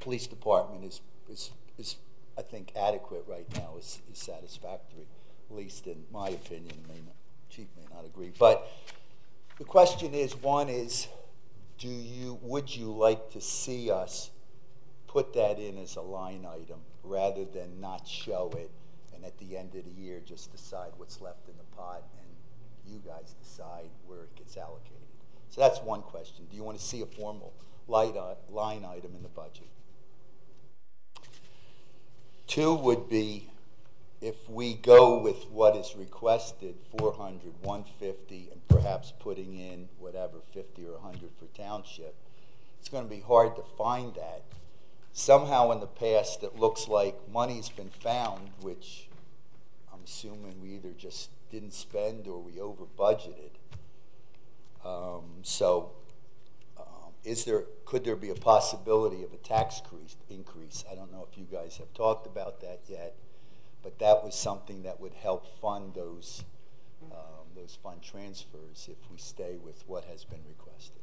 police department is, is, is, I think adequate right now, is, is satisfactory, at least in my opinion, may not, chief may not agree. But the question is, one is, do you, would you like to see us put that in as a line item rather than not show it and at the end of the year just decide what's left in the pot and you guys decide where it gets allocated? So that's one question. Do you want to see a formal light, uh, line item in the budget? Two would be if we go with what is requested, 400, 150, and perhaps putting in whatever, 50 or 100 for township, it's going to be hard to find that. Somehow in the past, it looks like money's been found, which I'm assuming we either just didn't spend or we over budgeted. Um, so, is there, could there be a possibility of a tax crease, increase? I don't know if you guys have talked about that yet, but that was something that would help fund those, um, those fund transfers if we stay with what has been requested.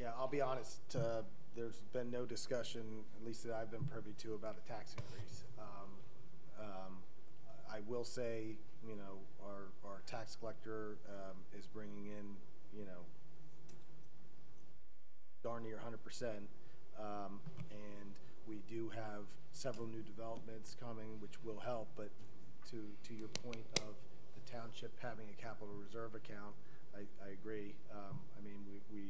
Yeah, I'll be honest, uh, there's been no discussion, at least that I've been privy to, about a tax increase. Um, um, I will say, you know, our, our tax collector, um, is bringing in, you know, darn near hundred percent. Um, and we do have several new developments coming, which will help, but to, to your point of the township having a capital reserve account, I, I agree. Um, I mean, we, we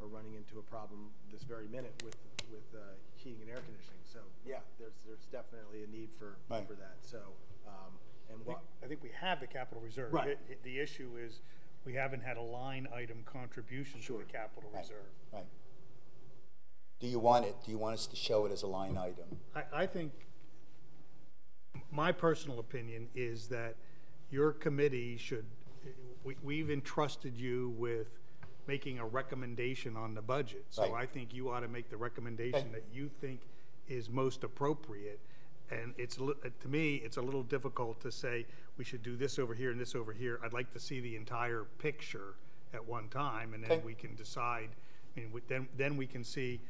are running into a problem this very minute with, with, uh, heating and air conditioning. So, yeah, there's, there's definitely a need for, Right. for that, so, um, and I think- what, I think we have the capital reserve. Right. It- it- The issue is, we haven't had a line item contribution to the capital Right, reserve. Right. Do you want it, do you want us to show it as a line item? I, I think, my personal opinion is that your committee should, we, we've entrusted you with making a recommendation on the budget. So Right. I think you ought to make the recommendation Okay. that you think is most appropriate. And it's, to me, it's a little difficult to say, we should do this over here and this over here. I'd like to see the entire picture at one time, and then Okay. we can decide, I mean, then, then we can see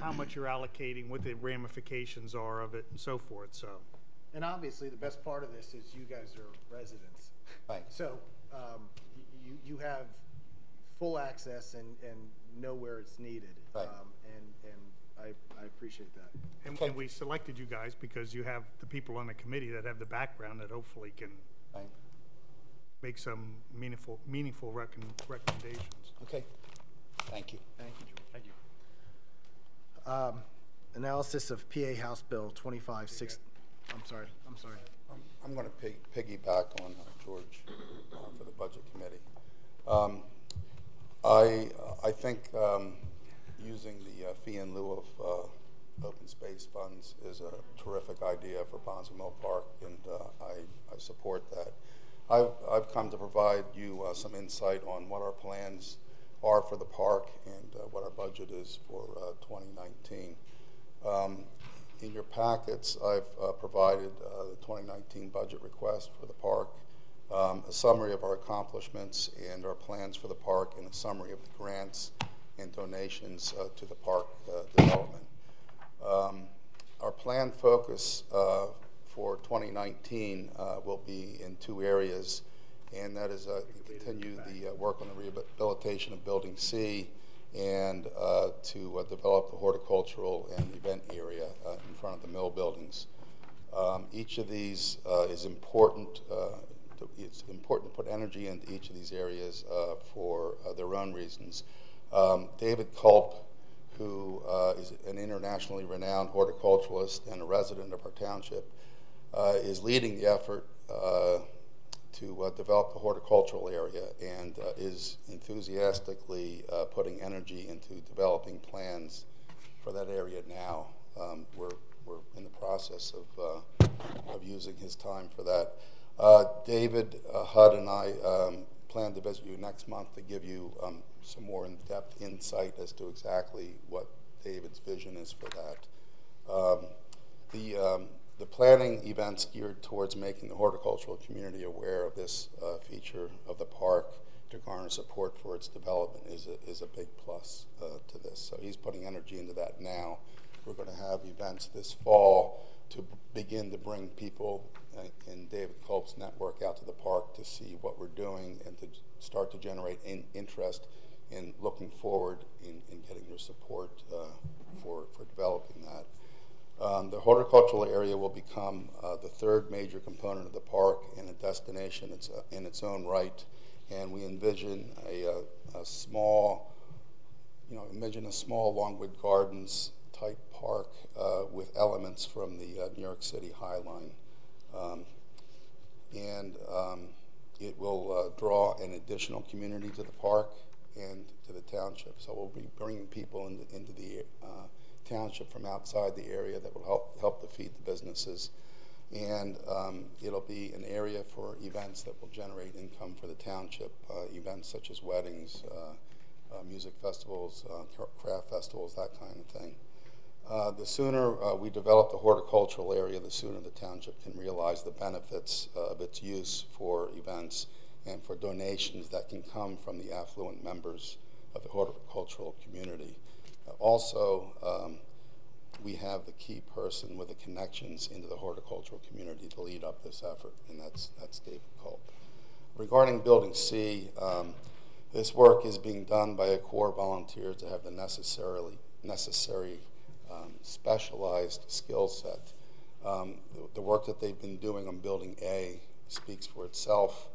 how much you're allocating, what the ramifications are of it, and so forth, so. And obviously, the best part of this is you guys are residents. Right. So, um, you, you have full access and, and know where it's needed. Right. Um, And, and I, I appreciate that. And, Okay. and we selected you guys because you have the people on the committee that have the background that hopefully can Right. make some meaningful, meaningful recommendations. Okay. Thank you. Thank you, Thank you. Um, Analysis of PA House Bill 2560, I'm sorry, I'm sorry. Um, I'm going to pig, piggyback on uh, George uh, for the Budget Committee. Um, I, I think um, using the uh, fee in lieu of uh, open space funds is a terrific idea for Bondsville Mill Park, and uh, I, I support that. I've, I've come to provide you uh, some insight on what our plans are for the park and uh, what our budget is for uh, 2019. Um, in your packets, I've uh, provided uh, the 2019 budget request for the park, um, a summary of our accomplishments and our plans for the park, and a summary of the grants and donations uh, to the park uh, development. Um, Our planned focus for 2019 uh, will be in two areas, and that is uh, to continue the uh, work on the rehabilitation of Building C and uh, to uh, develop the horticultural and event area uh, in front of the mill buildings. Um, Each of these is important, to- it's important to put energy into each of these areas for their own reasons. Um, David Culp, who is an internationally renowned horticulturalist and a resident of our township, is leading the effort uh, to uh, develop the horticultural area and uh, is enthusiastically uh, putting energy into developing plans for that area now. Um, We're, we're in the process of, uh, of using his time for that. Uh, David uh, Hudd and I um, plan to visit you next month to give you um, some more in-depth insight as to exactly what David's vision is for that. Um, The, um, the planning events geared towards making the horticultural community aware of this uh, feature of the park to garner support for its development is a, is a big plus uh, to this. So he's putting energy into that now. We're going to have events this fall to begin to bring people uh, in David Culp's network out to the park to see what we're doing and to start to generate in, interest in looking forward in, in getting their support uh, for, for developing that. Um, the horticultural area will become uh, the third major component of the park and a destination it's, uh, in its own right. And we envision a, uh, a small, you know, imagine a small Longwood Gardens type park uh, with elements from the uh, New York City High Line. Um, and um, it will uh, draw an additional community to the park and to the township. So we'll be bringing people into, into the township from outside the area that will help help to feed the businesses. And um, it'll be an area for events that will generate income for the township, uh, events such as weddings, uh, uh, music festivals, uh, craft festivals, that kind of thing. Uh, The sooner uh, we develop the horticultural area, the sooner the township can realize the benefits uh, of its use for events and for donations that can come from the affluent members of the horticultural community. Also, um, we have the key person with the connections into the horticultural community to lead up this effort, and that's, that's David Culp. Regarding Building C, um, this work is being done by a core volunteers to have the necessarily, necessary um, specialized skill set. Um, the, the work that they've been doing on Building A speaks for itself,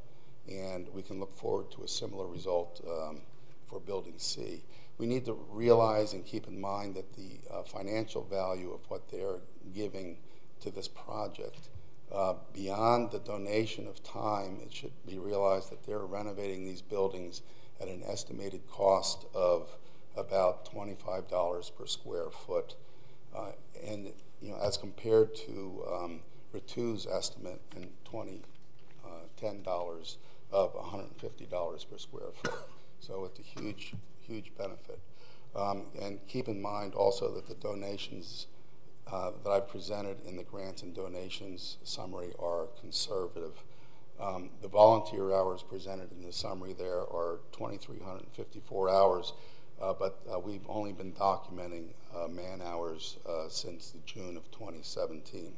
and we can look forward to a similar result um, for Building C. We need to realize and keep in mind that the uh, financial value of what they're giving to this project, uh, beyond the donation of time, it should be realized that they're renovating these buildings at an estimated cost of about $25 per square foot. Uh, and you know, as compared to um, estimate in 2010 dollars of $150 per square foot. So it's a huge, huge benefit. Um, and keep in mind also that the donations uh, that I've presented in the grants and donations summary are conservative. Um, the volunteer hours presented in the summary there are 2,354 hours, uh, but uh, we've only been documenting uh, man hours uh, since the June of 2017.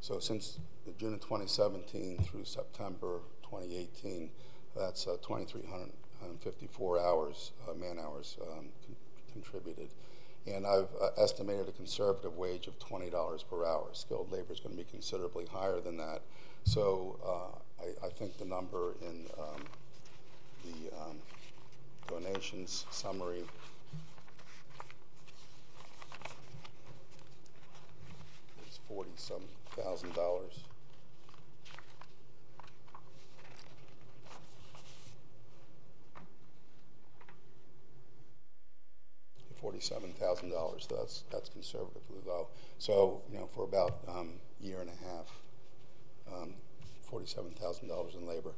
So since June of 2017 through September 2018, that's uh, 2,300. 154 hours, uh, man hours um, con contributed. And I've uh, estimated a conservative wage of $20 per hour. Skilled labor is going to be considerably higher than that. So uh, I, I, think the number in um, the um, donations summary is 40 some thousand dollars. Forty-seven thousand dollars. That's that's conservatively low. So you know, for about um, year and a half, um, forty-seven thousand dollars in labor.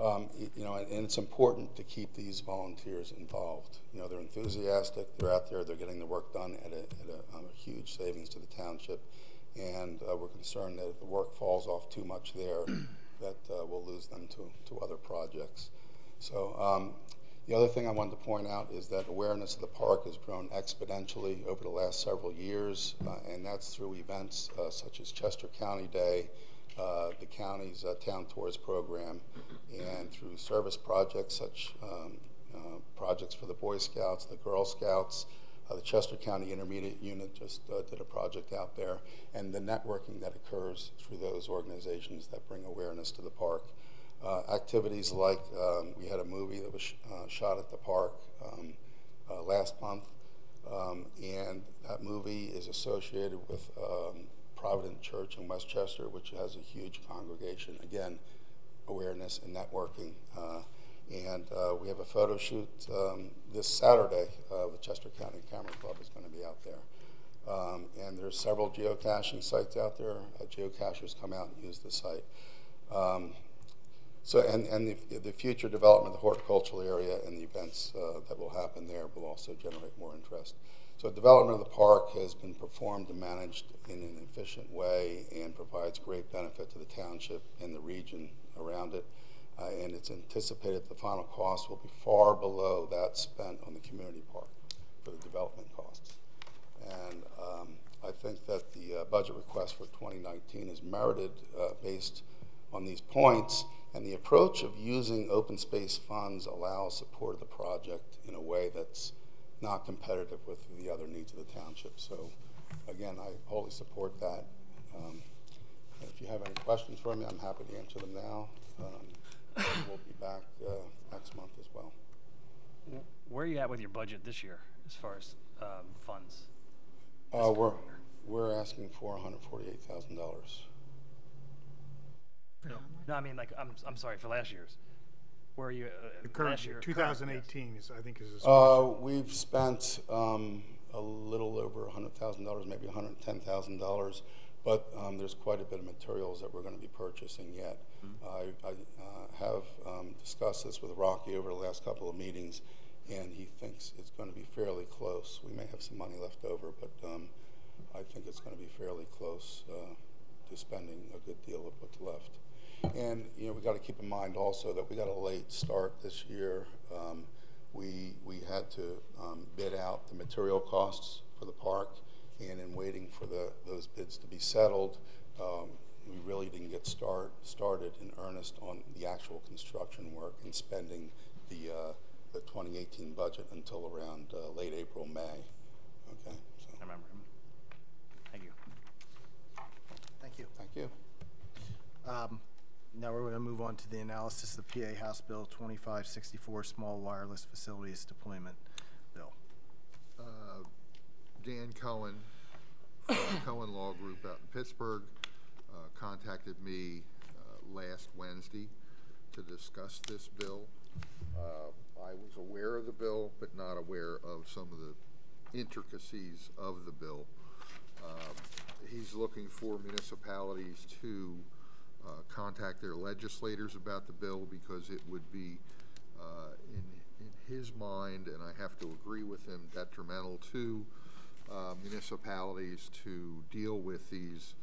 Um, you know, and, and it's important to keep these volunteers involved. You know, they're enthusiastic. They're out there. They're getting the work done at a, at a, um, a huge savings to the township, and uh, we're concerned that if the work falls off too much there, that uh, we'll lose them to to other projects. So um, the other thing I wanted to point out is that awareness of the park has grown exponentially over the last several years, uh, and that's through events uh, such as Chester County Day, uh, the county's uh, Town Tours program, and through service projects such um, uh, projects for the Boy Scouts, the Girl Scouts, uh, the Chester County Intermediate Unit just did a project out there, and the networking that occurs through those organizations that bring awareness to the park. Uh, activities like um, we had a movie that was sh- uh, shot at the park um, uh, last month, um, and that movie is associated with um, Provident Church in West Chester, which has a huge congregation. Again, awareness and networking. Uh, and uh, we have a photo shoot um, this Saturday. Uh, the Chester County Camera Club is going to be out there. Um, and there's several geocaching sites out there. Geocachers come out and use the site. Um, so, and, and the, the future development of the horticultural area and the events uh, that will happen there will also generate more interest. So, development of the park has been performed and managed in an efficient way and provides great benefit to the township and the region around it. Uh, and it's anticipated the final cost will be far below that spent on the community park for the development costs. And um, I think that the uh, budget request for 2019 is merited uh, based on these points, and the approach of using open space funds allows support of the project in a way that's not competitive with the other needs of the township. So, again, I wholly support that. Um, if you have any questions for me, I'm happy to answer them now. Um, we'll be back uh, next month as well. Where are you at with your budget this year as far as um, funds? Uh, we're, we're asking for $148,000. No, I mean, like, I'm, I'm sorry, for last year's. Where are you, uh, The current last year, year? 2018 is, I think, is a Uh, we've spent um, a little over $100,000, maybe $110,000, but um, there's quite a bit of materials that we're going to be purchasing yet. I, I uh, have um, discussed this with Rocky over the last couple of meetings, and he thinks it's going to be fairly close. We may have some money left over, but um, I think it's going to be fairly close uh, to spending a good deal of what's left. And, you know, we got to keep in mind also that we got a late start this year. Um, we, we had to um, bid out the material costs for the park, and in waiting for the, those bids to be settled, um, we really didn't get start, started in earnest on the actual construction work and spending the, uh, the 2018 budget until around uh, late April, May. Okay, so, I remember him. Thank you. Thank you. thank you. Um, Now we're going to move on to the analysis of the PA House Bill 2564, Small Wireless Facilities Deployment Bill. Uh, Dan Cohen the Cohen Law Group out in Pittsburgh uh, contacted me uh, last Wednesday to discuss this bill. Uh, I was aware of the bill, but not aware of some of the intricacies of the bill. Um, He's looking for municipalities to uh, contact their legislators about the bill because it would be, uh, in, in his mind, and I have to agree with him, detrimental to uh, uh, municipalities to deal with these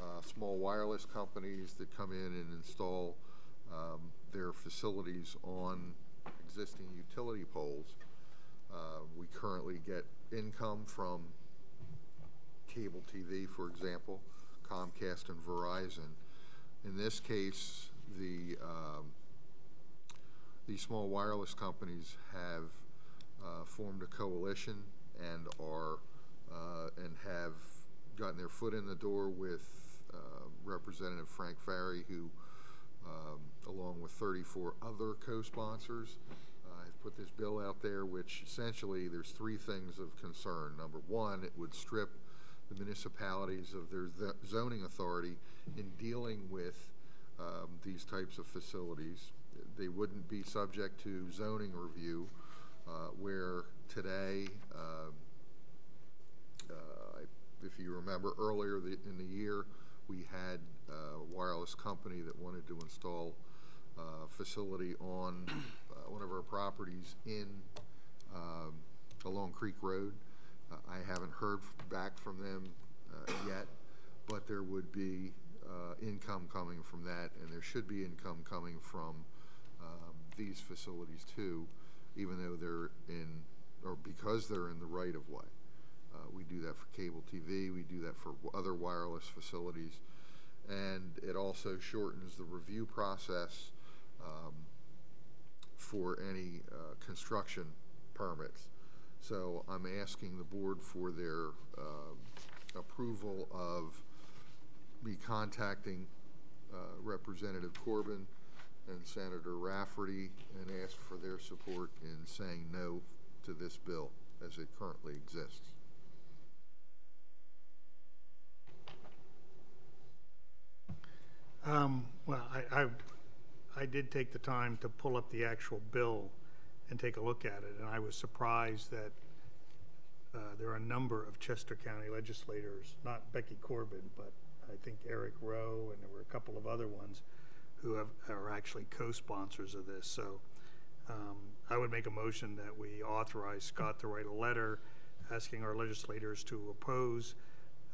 uh, small wireless companies that come in and install um, their facilities on existing utility poles. Uh, We currently get income from cable TV, for example, Comcast and Verizon. In this case, the, um, these small wireless companies have uh, formed a coalition and are, uh, and have gotten their foot in the door with uh, Representative Frank Farry, who, um, along with 34 other co-sponsors, uh, have put this bill out there, which essentially, there's three things of concern. Number one, it would strip the municipalities of their zo- zoning authority in dealing with um, these types of facilities. They wouldn't be subject to zoning review, uh, where today, um, uh, if you remember earlier the- in the year, we had uh, a wireless company that wanted to install a facility on uh, one of our properties in, um, along Creek Road. Uh, I haven't heard back from them uh, yet, but there would be uh, income coming from that, and there should be income coming from um, these facilities too, even though they're in, or because they're in the right of way. Uh, we do that for cable TV, we do that for other wireless facilities, and it also shortens the review process um, for any uh, construction permits. So I'm asking the board for their um, approval of me contacting uh, Representative Corbin and Senator Rafferty and ask for their support in saying no to this bill as it currently exists. Um, well, I, I, I did take the time to pull up the actual bill and take a look at it, and I was surprised that uh, there are a number of Chester County legislators, not Becky Corbin, but I think Eric Roe, and there were a couple of other ones who have, are actually co-sponsors of this. So um, I would make a motion that we authorize Scott to write a letter asking our legislators to oppose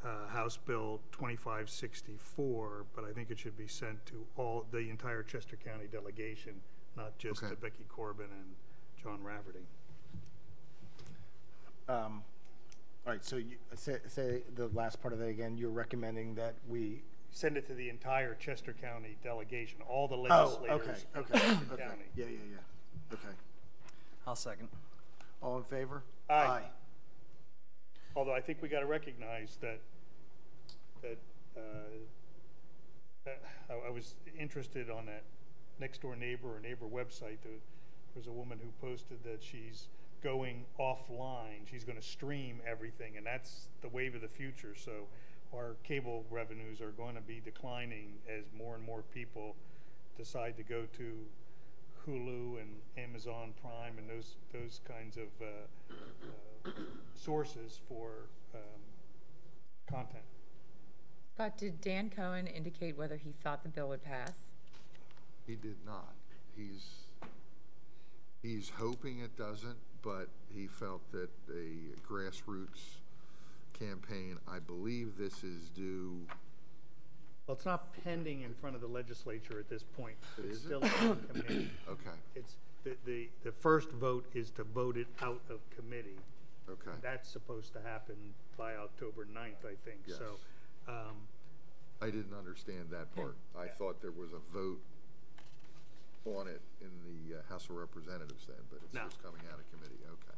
uh, House Bill 2564, but I think it should be sent to all, the entire Chester County delegation, not just to Becky Corbin and John Rafferty. Um, All right, so you, say, say the last part of that again, you're recommending that we, Send it to the entire Chester County delegation, all the legislators. oh, okay, okay, okay, County. yeah, yeah, yeah, okay. I'll second. All in favor? Aye. Although I think we gotta recognize that, that, uh, I, I was interested on that next door neighbor or neighbor website, there was a woman who posted that she's going offline, she's gonna stream everything, and that's the wave of the future, so our cable revenues are gonna be declining as more and more people decide to go to Hulu and Amazon Prime and those, those kinds of, uh, uh, sources for, um, content. Scott, did Dan Cohen indicate whether he thought the bill would pass? He did not. He's, he's hoping it doesn't, but he felt that a grassroots campaign, I believe this is due, Well, it's not pending in front of the legislature at this point. It It's isn't? still in committee. okay, It's, the, the, the first vote is to vote it out of committee. okay. That's supposed to happen by October 9th, I think, Yes. so. um, I didn't understand that part. I thought there was a vote on it in the uh, House of Representatives then, but it's No. just coming out of committee, okay.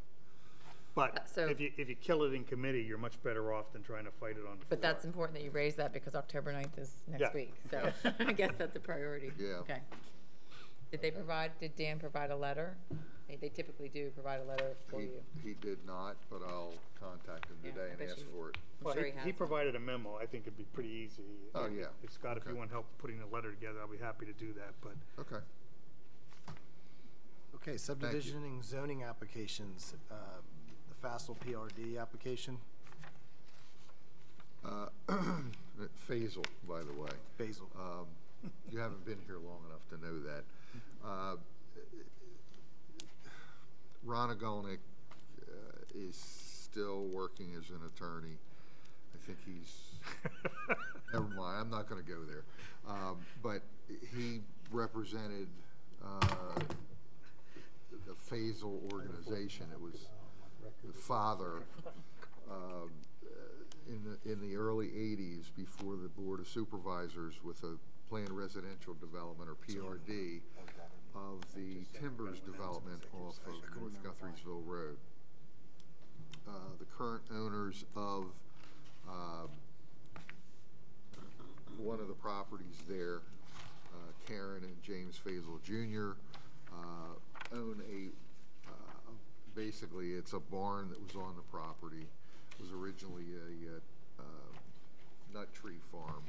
But So- if you, if you kill it in committee, you're much better off than trying to fight it on the floor. But that's important that you raise that because October 9th is Yeah. next week, so I guess that's a priority. Yeah. Okay. Did they provide, did Dan provide a letter? They- They typically do provide a letter for He, you. he did not, but I'll contact him Yeah, today I and bet ask you- for it. I'm Well, sure he, he has he them. provided a memo. I think it'd be pretty easy. Oh, yeah. If Scott, if you Okay. want help putting a letter together, I'll be happy to do that, but Okay. Okay, subdivisioning zoning applications, uh, the Fassel PRD application, Uh, Faisal, by the way. Basil. Um, You haven't been here long enough to know that. Uh, Ron uh, is still working as an attorney. I think he's, never mind, I'm not gonna go there. Um, but he represented, uh, the Faisal organization. It was the father, um, in the, in the early eighties, before the Board of Supervisors with a planned residential development, or PRD, of the Timbers development off of North Guthriesville Road. Uh, the current owners of, um, one of the properties there, uh, Karen and James Faisal Jr., uh, own a, uh, basically, it's a barn that was on the property. It was originally a, uh, uh, nut tree farm.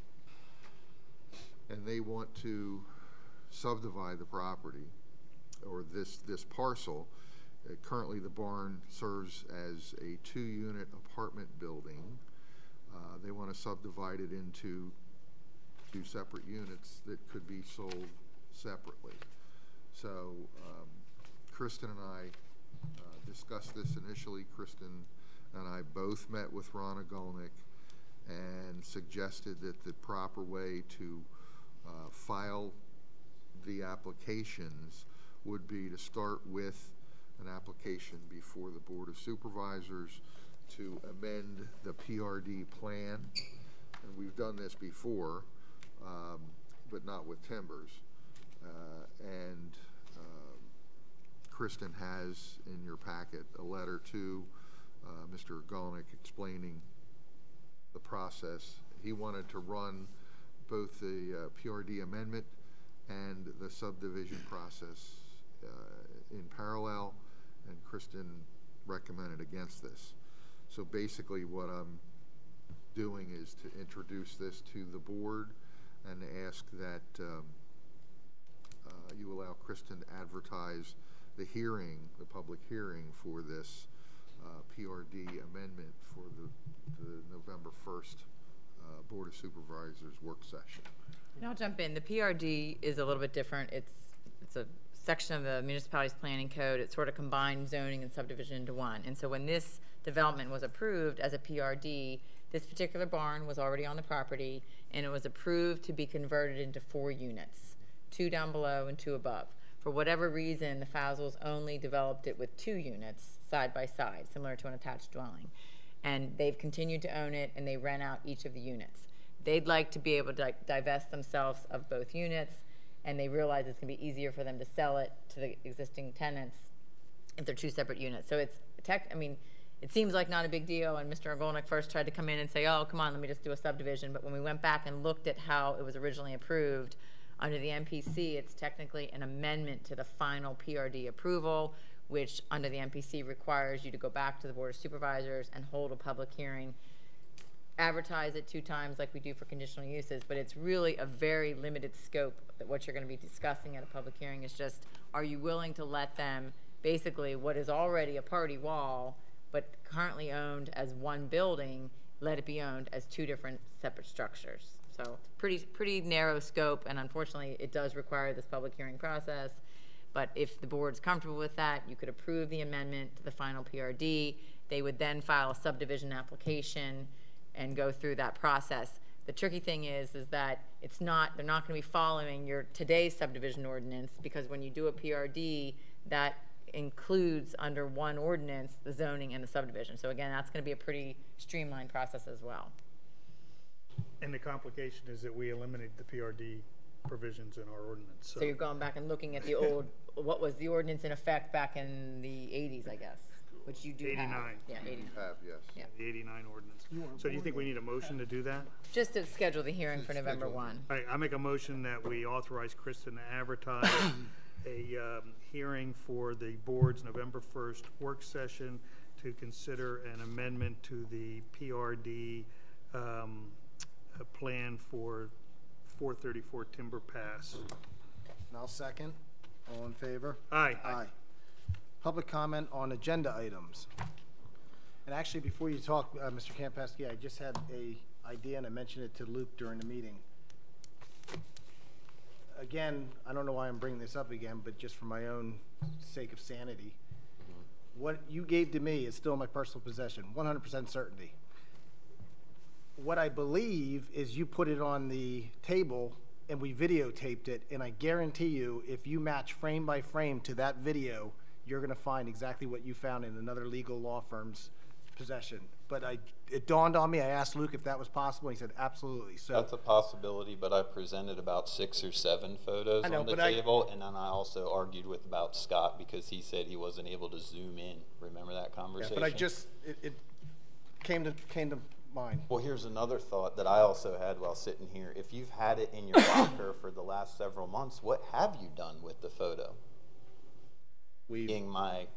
And they want to subdivide the property, or this, this parcel. Uh, Currently, the barn serves as a two-unit apartment building. Uh, They want to subdivide it into two separate units that could be sold separately. So um, Kristen and I uh, discussed this initially. Kristen and I both met with Ronna Golnick and suggested that the proper way to uh, file the applications would be to start with an application before the Board of Supervisors to amend the PRD plan. And we've done this before, um, but not with timbers. Uh, And Kristen has in your packet a letter to uh, Mr. Golnick explaining the process. He wanted to run both the uh, PRD amendment and the subdivision process uh, in parallel, and Kristen recommended against this. So basically, what I'm doing is to introduce this to the board and ask that um, uh, you allow Kristen to advertise the hearing, the public hearing for this uh, PRD amendment for the, the November 1st uh, Board of Supervisors work session. And I'll jump in. The PRD is a little bit different. It's, it's a section of the municipality's planning code. It sort of combined zoning and subdivision into one. And so when this development was approved as a PRD, this particular barn was already on the property, and it was approved to be converted into four units, two down below and two above. For whatever reason, the Fazels only developed it with two units side by side, similar to an attached dwelling. And they've continued to own it, and they rent out each of the units. They'd like to be able to di- divest themselves of both units, and they realize it's gonna be easier for them to sell it to the existing tenants if they're two separate units. So it's tech, I mean, it seems like not a big deal, and Mr. Agolnik first tried to come in and say, oh, come on, let me just do a subdivision, but when we went back and looked at how it was originally approved, under the MPC, it's technically an amendment to the final PRD approval, which under the MPC requires you to go back to the Board of Supervisors and hold a public hearing advertise it two times like we do for conditional uses, but it's really a very limited scope that what you're gonna be discussing at a public hearing is just, are you willing to let them, basically, what is already a party wall, but currently owned as one building, let it be owned as two different separate structures? So, pretty, pretty narrow scope, and unfortunately, it does require this public hearing process. But if the board's comfortable with that, you could approve the amendment to the final PRD. They would then file a subdivision application and go through that process. The tricky thing is, is that it's not, they're not gonna be following your today's subdivision ordinance, because when you do a PRD, that includes under one ordinance, the zoning and the subdivision. So again, that's gonna be a pretty streamlined process as well. And the complication is that we eliminate the PRD provisions in our ordinance, so. So you're going back and looking at the old, what was the ordinance in effect back in the eighties, I guess, which you do have. 89. Yeah, eighty-nine. Have, yes. Yeah. The 89 ordinance. So do you think we need a motion to do that? Just to schedule the hearing for November one. All right, I make a motion that we authorize Kristen to advertise a um, hearing for the board's November 1st work session to consider an amendment to the PRD um, uh, plan for 434 Timber Pass. And I'll second. All in favor? Aye. Aye. Public comment on agenda items. And actually, before you talk, uh, Mr. Campesky, I just had a idea, and I mentioned it to Luke during the meeting. Again, I don't know why I'm bringing this up again, but just for my own sake of sanity, what you gave to me is still in my personal possession, one hundred percent certainty. What I believe is you put it on the table and we videotaped it, and I guarantee you, if you match frame by frame to that video, you're gonna find exactly what you found in another legal law firm's possession. But I, it dawned on me, I asked Luke if that was possible, he said absolutely, so. That's a possibility, but I presented about six or seven photos know, on the but I- table, and then I also argued with about Scott because he said he wasn't able to zoom in. Remember that Yeah, conversation? But I just, it, it came to, came to mind. Well, here's another thought that I also had while sitting here. If you've had it in your locker for the last several months, what have you done with the photo? We, Being my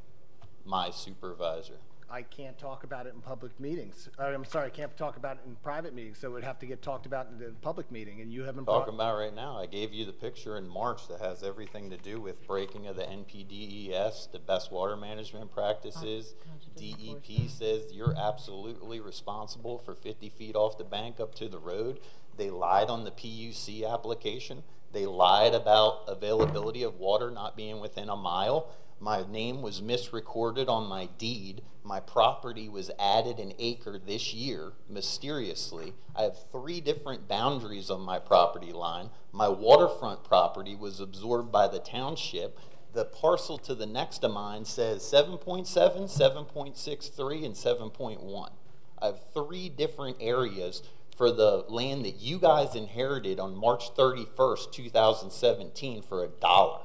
my supervisor. I can't talk about it in public meetings. Uh, I'm sorry, I can't talk about it in private meetings, so it would have to get talked about in the public meeting, and you haven't brought. Talking about right now, I gave you the picture in March that has everything to do with breaking of the NPDES, the best water management practices. DEP says you're absolutely responsible for 50 feet off the bank up to the road. They lied on the PUC application. They lied about availability of water not being within a mile. My name was misrecorded on my deed. My property was added an acre this year, mysteriously. I have three different boundaries on my property line. My waterfront property was absorbed by the township. The parcel to the next of mine says 7.7, 7.63, and 7.1. I have three different areas for the land that you guys inherited on March 31st, 2017 for a dollar.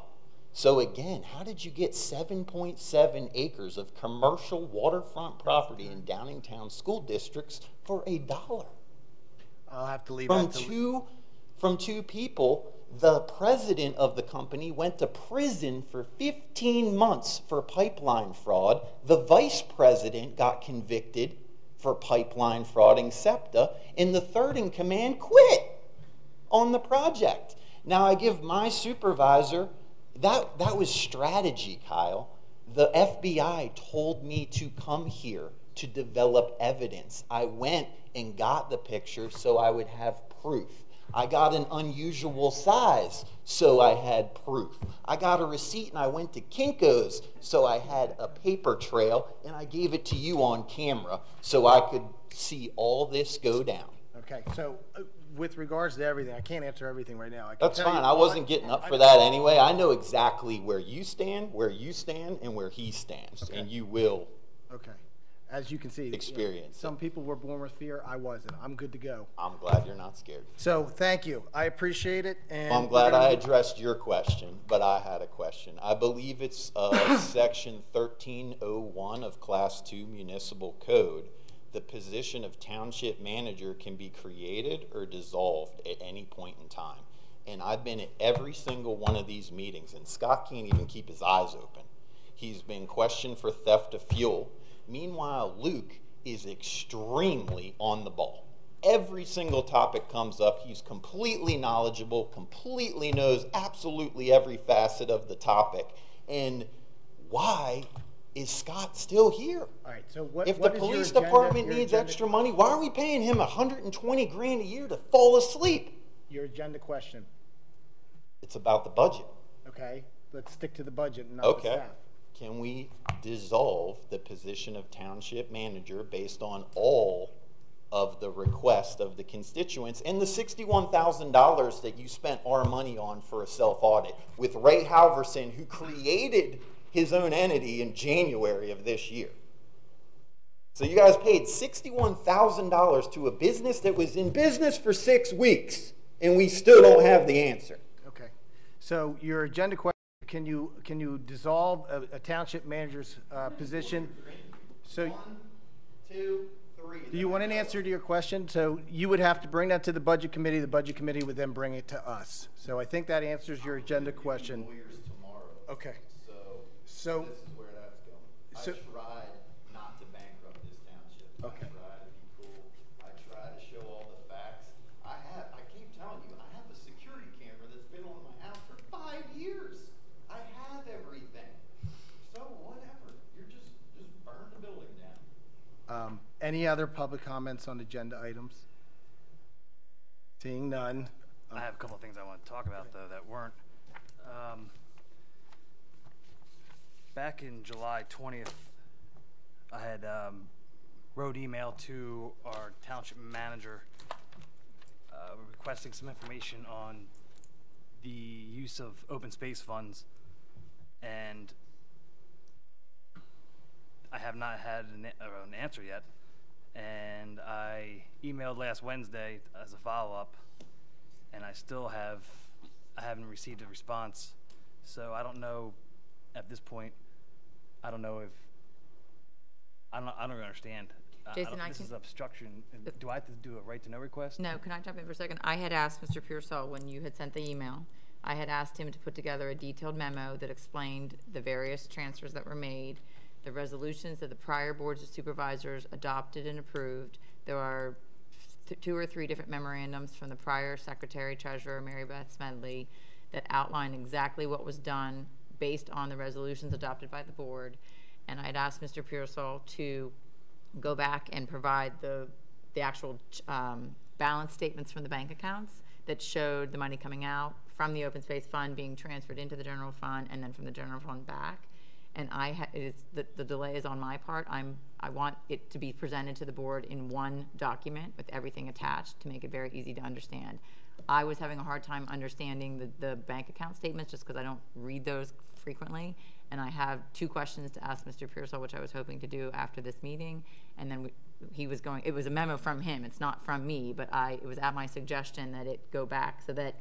So again, how did you get 7.7 acres of commercial waterfront property in Downingtown school districts for a dollar? I'll have to leave From that to. two, from two people, the president of the company went to prison for 15 months for pipeline fraud. The vice president got convicted for pipeline frauding SEPTA, and the third in command quit on the project. Now I give my supervisor that that was strategy, Kyle. The FBI told me to come here to develop evidence. I went and got the picture so I would have proof. I got an unusual size so I had proof. I got a receipt and I went to Kinko's so I had a paper trail and I gave it to you on camera so I could see all this go down. Okay, so uh, with regards to everything, I can't answer everything right now. I can That's fine. I wasn't getting up for that anyway. I know exactly where you stand, where you stand, and where he stands, and you will. Okay, as you can see. you know, Experience. Some people were born with fear, I wasn't. I'm good to go. I'm glad you're not scared. So, thank you. I appreciate it, and. Well, I'm glad I addressed your question, but I had a question. I believe it's uh, section 1301 of Class 2 Municipal Code. The position of township manager can be created or dissolved at any point in time. And I've been at every single one of these meetings, and Scott can't even keep his eyes open. He's been questioned for theft of fuel. Meanwhile, Luke is extremely on the ball. Every single topic comes up. He's completely knowledgeable, completely knows absolutely every facet of the topic. And why is Scott still here? All right, so what? if the what your police agenda- department needs agenda- extra money, why are we paying him 120 grand a year to fall asleep? Your agenda question, It's about the budget. okay? Let's stick to the budget and not the Okay. staff. Can we dissolve the position of township manager based on all of the request of the constituents and the sixty-one thousand dollars that you spent our money on for a self-audit with Ray Halverson, who created his own entity in January of this year? So you guys paid sixty-one thousand dollars to a business that was in business for six weeks, and we still don't have the answer. Okay, so your agenda question, can you, can you dissolve a, a township manager's, uh, position? So, Two, three. do you want an answer to your question? So you would have to bring that to the budget committee, the budget committee would then bring it to us. So I think that answers your agenda question. Lawyers tomorrow. Okay, So, so, this is where that's going. So- I tried not to bankrupt this township. Okay. I tried to be cool. I tried to show all the facts. I have, I keep telling you, I have a security camera that's been on my house for five years. I have everything. So whatever, you're just, just burn the building down. Um, any other public comments on agenda items? Seeing none. I have a couple of things I want to talk about though that weren't. Um, back in July twentieth, I had um, wrote email to our township manager uh, requesting some information on the use of open space funds, and I have not had an, or an answer yet. And I emailed last Wednesday as a follow-up, and I still have, I haven't received a response. So I don't know, at this point, I don't know if, I don't, I don't understand. I- I Jason, don't- I This can- is obstruction. Do I have to do a right-to-know request? No, can I jump in for a second? I had asked Mr. Piersol, when you had sent the email, I had asked him to put together a detailed memo that explained the various transfers that were made, the resolutions that the prior boards of supervisors adopted and approved. There are two or three different memorandums from the prior secretary treasurer, Mary Beth Smedley, that outline exactly what was done based on the resolutions adopted by the board. And I'd asked Mr. Piersol to go back and provide the, the actual um, balance statements from the bank accounts that showed the money coming out from the open space fund being transferred into the general fund and then from the general fund back. And I, ha- it is, the, the delay is on my part. I'm, I want it to be presented to the board in one document with everything attached to make it very easy to understand. I was having a hard time understanding the, the bank account statements just because I don't read those frequently. And I have two questions to ask Mr. Piersol, which I was hoping to do after this meeting. And then we, he was going, it was a memo from him, it's not from me, but I, it was at my suggestion that it go back so that,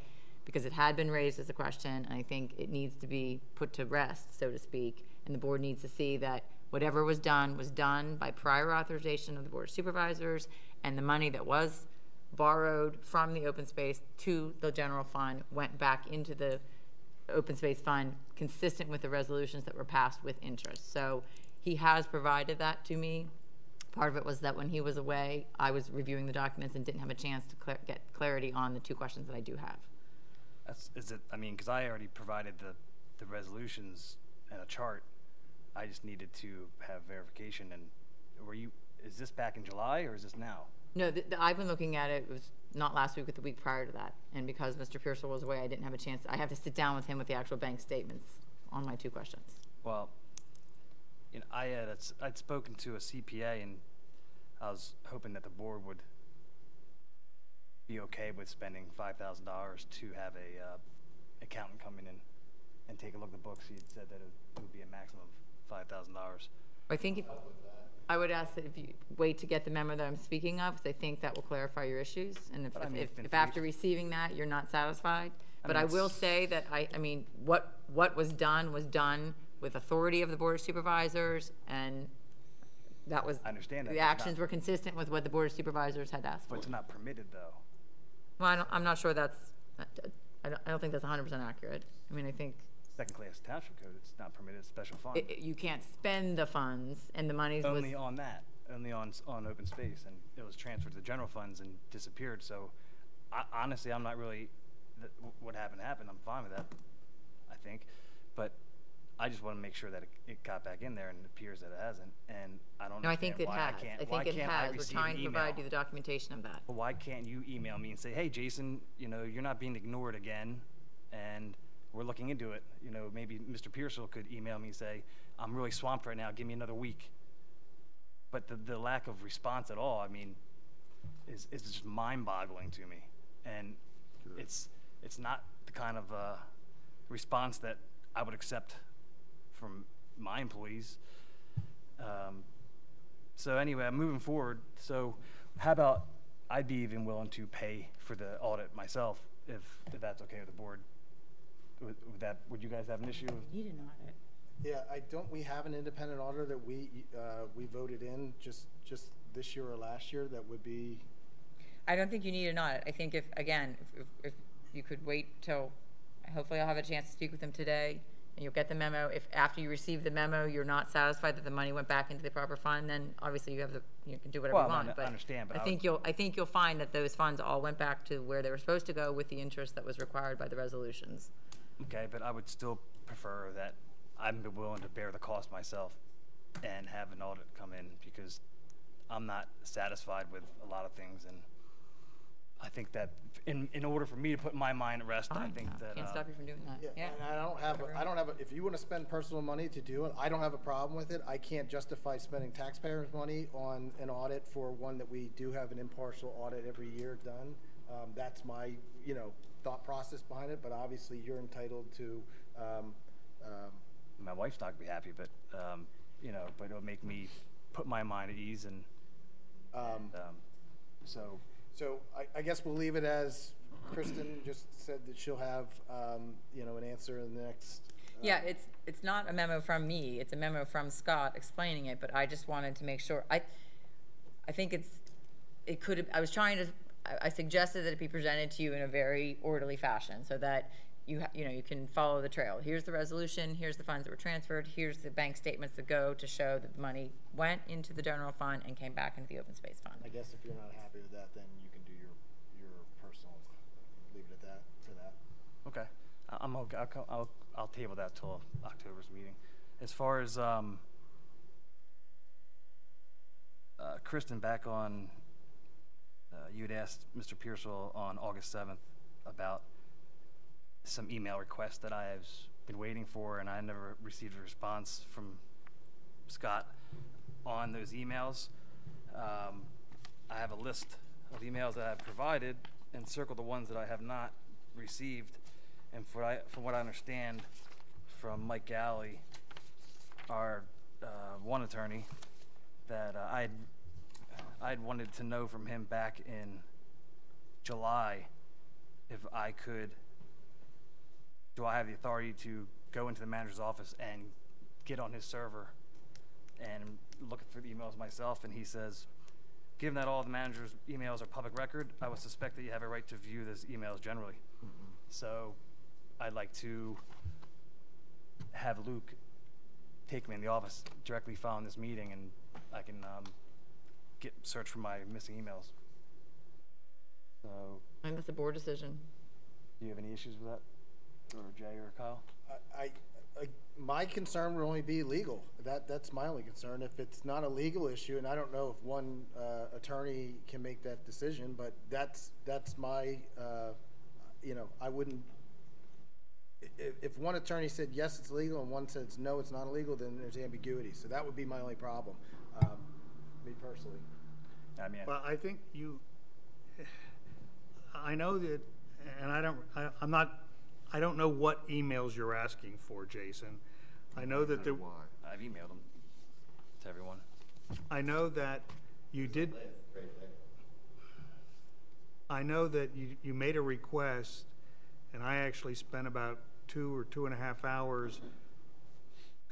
because it had been raised as a question, and I think it needs to be put to rest, so to speak. And the board needs to see that whatever was done was done by prior authorization of the board of supervisors, and the money that was borrowed from the open space to the general fund went back into the open space fund consistent with the resolutions that were passed with interest. So he has provided that to me. Part of it was that when he was away, I was reviewing the documents and didn't have a chance to clar- get clarity on the two questions that I do have. That's, is it, I mean, because I already provided the, the resolutions and a chart. I just needed to have verification and were you, is this back in July or is this now? No, the, the, I've been looking at it, it was not last week, but the week prior to that. And because Mr. Piersol was away, I didn't have a chance, I have to sit down with him with the actual bank statements on my two questions. Well, you know, I had, I'd spoken to a CPA and I was hoping that the board would be okay with spending five thousand dollars to have a, uh, accountant come in and, and take a look at the books. He had said that it would be a maximum of five thousand dollars. I think if, I would ask that if you wait to get the memo that I'm speaking of, because I think that will clarify your issues. And if, But I mean, if, it's been if three- after receiving that, you're not satisfied. I But mean, I will it's- say that I, I mean, what, what was done was done with authority of the Board of Supervisors, and that was. I understand that, The but it's not- actions were consistent with what the Board of Supervisors had asked for. But it's not permitted though. Well, I don't, I'm not sure that's, I don't, I don't think that's hundred percent accurate. I mean, I think Second class township code, it's not permitted, it's special fund. it, it- you can't spend the funds, and the money was. Only on that, only on, s- on open space, and it was transferred to the general funds and disappeared, so I, honestly, I'm not really, th- wh- what happened happened, I'm fine with that, I think, but I just wanna make sure that it, it got back in there, and it appears that it hasn't, and I don't No, I think understand it why I has. can't, I why think it can't I has. We're receive trying to email? provide you the documentation of that. Well, why can't you email me and say, hey, Jason, you know, you're not being ignored again, and we're looking into it. You know, maybe Mr. Piersol could email me and say, I'm really swamped right now, give me another week. But the, the lack of response at all, I mean, is, is just mind-boggling to me. And it's, it's not the kind of, uh, response that I would accept from my employees. Um, so anyway, I'm moving forward. So how about I'd be even willing to pay for the audit myself if, if that's okay with the board. Would, would that, would you guys have an issue with? Need an audit. Yeah, I, don't we have an independent auditor that we, uh, we voted in just, just this year or last year that would be? I don't think you need an audit. I think if, again, if, if, if you could wait till, hopefully I'll have a chance to speak with them today, and you'll get the memo. If after you receive the memo, you're not satisfied that the money went back into the proper fund, then obviously you have the, you can do whatever Well, you no, want. no, I But understand, but I I think you'll, I think you'll find that those funds all went back to where they were supposed to go with the interest that was required by the resolutions. Okay, but I would still prefer that I'm willing to bear the cost myself and have an audit come in because I'm not satisfied with a lot of things and I think that in, in order for me to put my mind at rest, I Fine, think no, that. Can't uh, stop you from doing that, yeah. And I don't have, a- I don't have, a- if you want to spend personal money to do it, I don't have a problem with it. I can't justify spending taxpayers' money on an audit for one that we do have an impartial audit every year done. Um, That's my, you know, thought process behind it, but obviously you're entitled to, um, um, my wife's not gonna be happy, but, um, you know, but it'll make me put my mind at ease and, um, um, so, So I, I guess we'll leave it as Kristen just said that she'll have, um, you know, an answer in the next. uh, Yeah, it's, it's not a memo from me, it's a memo from Scott explaining it, but I just wanted to make sure, I, I think it's, it could have, I was trying to, I, I suggested that it be presented to you in a very orderly fashion, so that you, ha- you know, you can follow the trail. Here's the resolution, here's the funds that were transferred, here's the bank statements that go to show that the money went into the general fund and came back into the open space fund. I guess if you're not happy with that, then you can do your, your personal, leave it at that, for that. okay. I- I'm, okay. I'll, I'll, I'll table that till October's meeting. As far as, um, uh, Kristen, back on, uh, you had asked Mr. Piersol on August seventh about some email requests that I have been waiting for, and I never received a response from Scott on those emails. Um, I have a list of emails that I've provided and circled the ones that I have not received. And for I, from what I understand from Mike Galley, our uh, one attorney, that uh, I'd I'd wanted to know from him back in July if I could do I have the authority to go into the manager's office and get on his server and look through the emails myself? And he says, given that all the manager's emails are public record, I would suspect that you have a right to view those emails generally. So I'd like to have Luke take me in the office directly following this meeting and I can um, get search for my missing emails. So, I think that's a board decision. do you have any issues with that? Or Jay or Kyle? I, I, I- my concern would only be legal. That, that's my only concern. If it's not a legal issue, and I don't know if one, uh, attorney can make that decision, but that's, that's my, uh, you know, I wouldn't, if, if one attorney said, yes, it's legal, and one says, no, it's not illegal, then there's ambiguity. So that would be my only problem, um, me personally. I mean, Well, I think you, I know that, and I don't, I, I'm not, I don't know what emails you're asking for, Jason. I know that there, Why? I've emailed them to everyone. I know that you did, I know that you, you made a request, and I actually spent about two or two and a half hours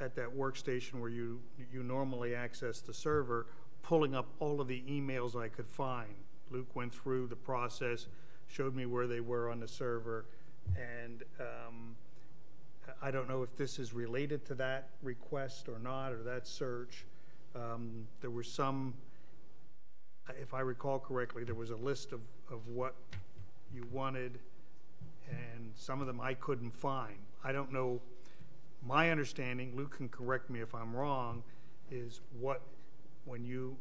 at that workstation where you, you normally access the server, pulling up all of the emails I could find. Luke went through the process, showed me where they were on the server, and, um, I don't know if this is related to that request or not, or that search. Um, there were some, if I recall correctly, there was a list of, of what you wanted, and some of them I couldn't find. I don't know, my understanding, Luke can correct me if I'm wrong, is what, when you,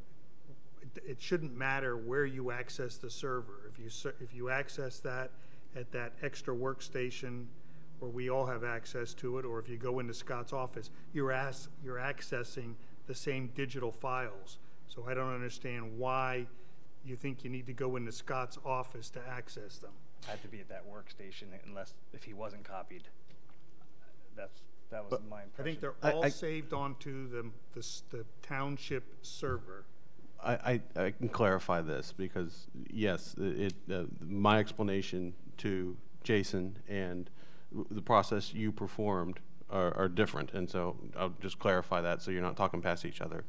it- it shouldn't matter where you access the server. If you, if you access that at that extra workstation where we all have access to it, or if you go into Scott's office, you're ask, you're accessing the same digital files. So I don't understand why you think you need to go into Scott's office to access them. I had to be at that workstation unless, if he wasn't copied. That's, that was my I impression. think they're I- all I- saved onto the, the, s- the township server. I, I, I can clarify this because, yes, it, uh, my explanation to Jason and w- the process you performed are, are different. And so I'll just clarify that so you're not talking past each other.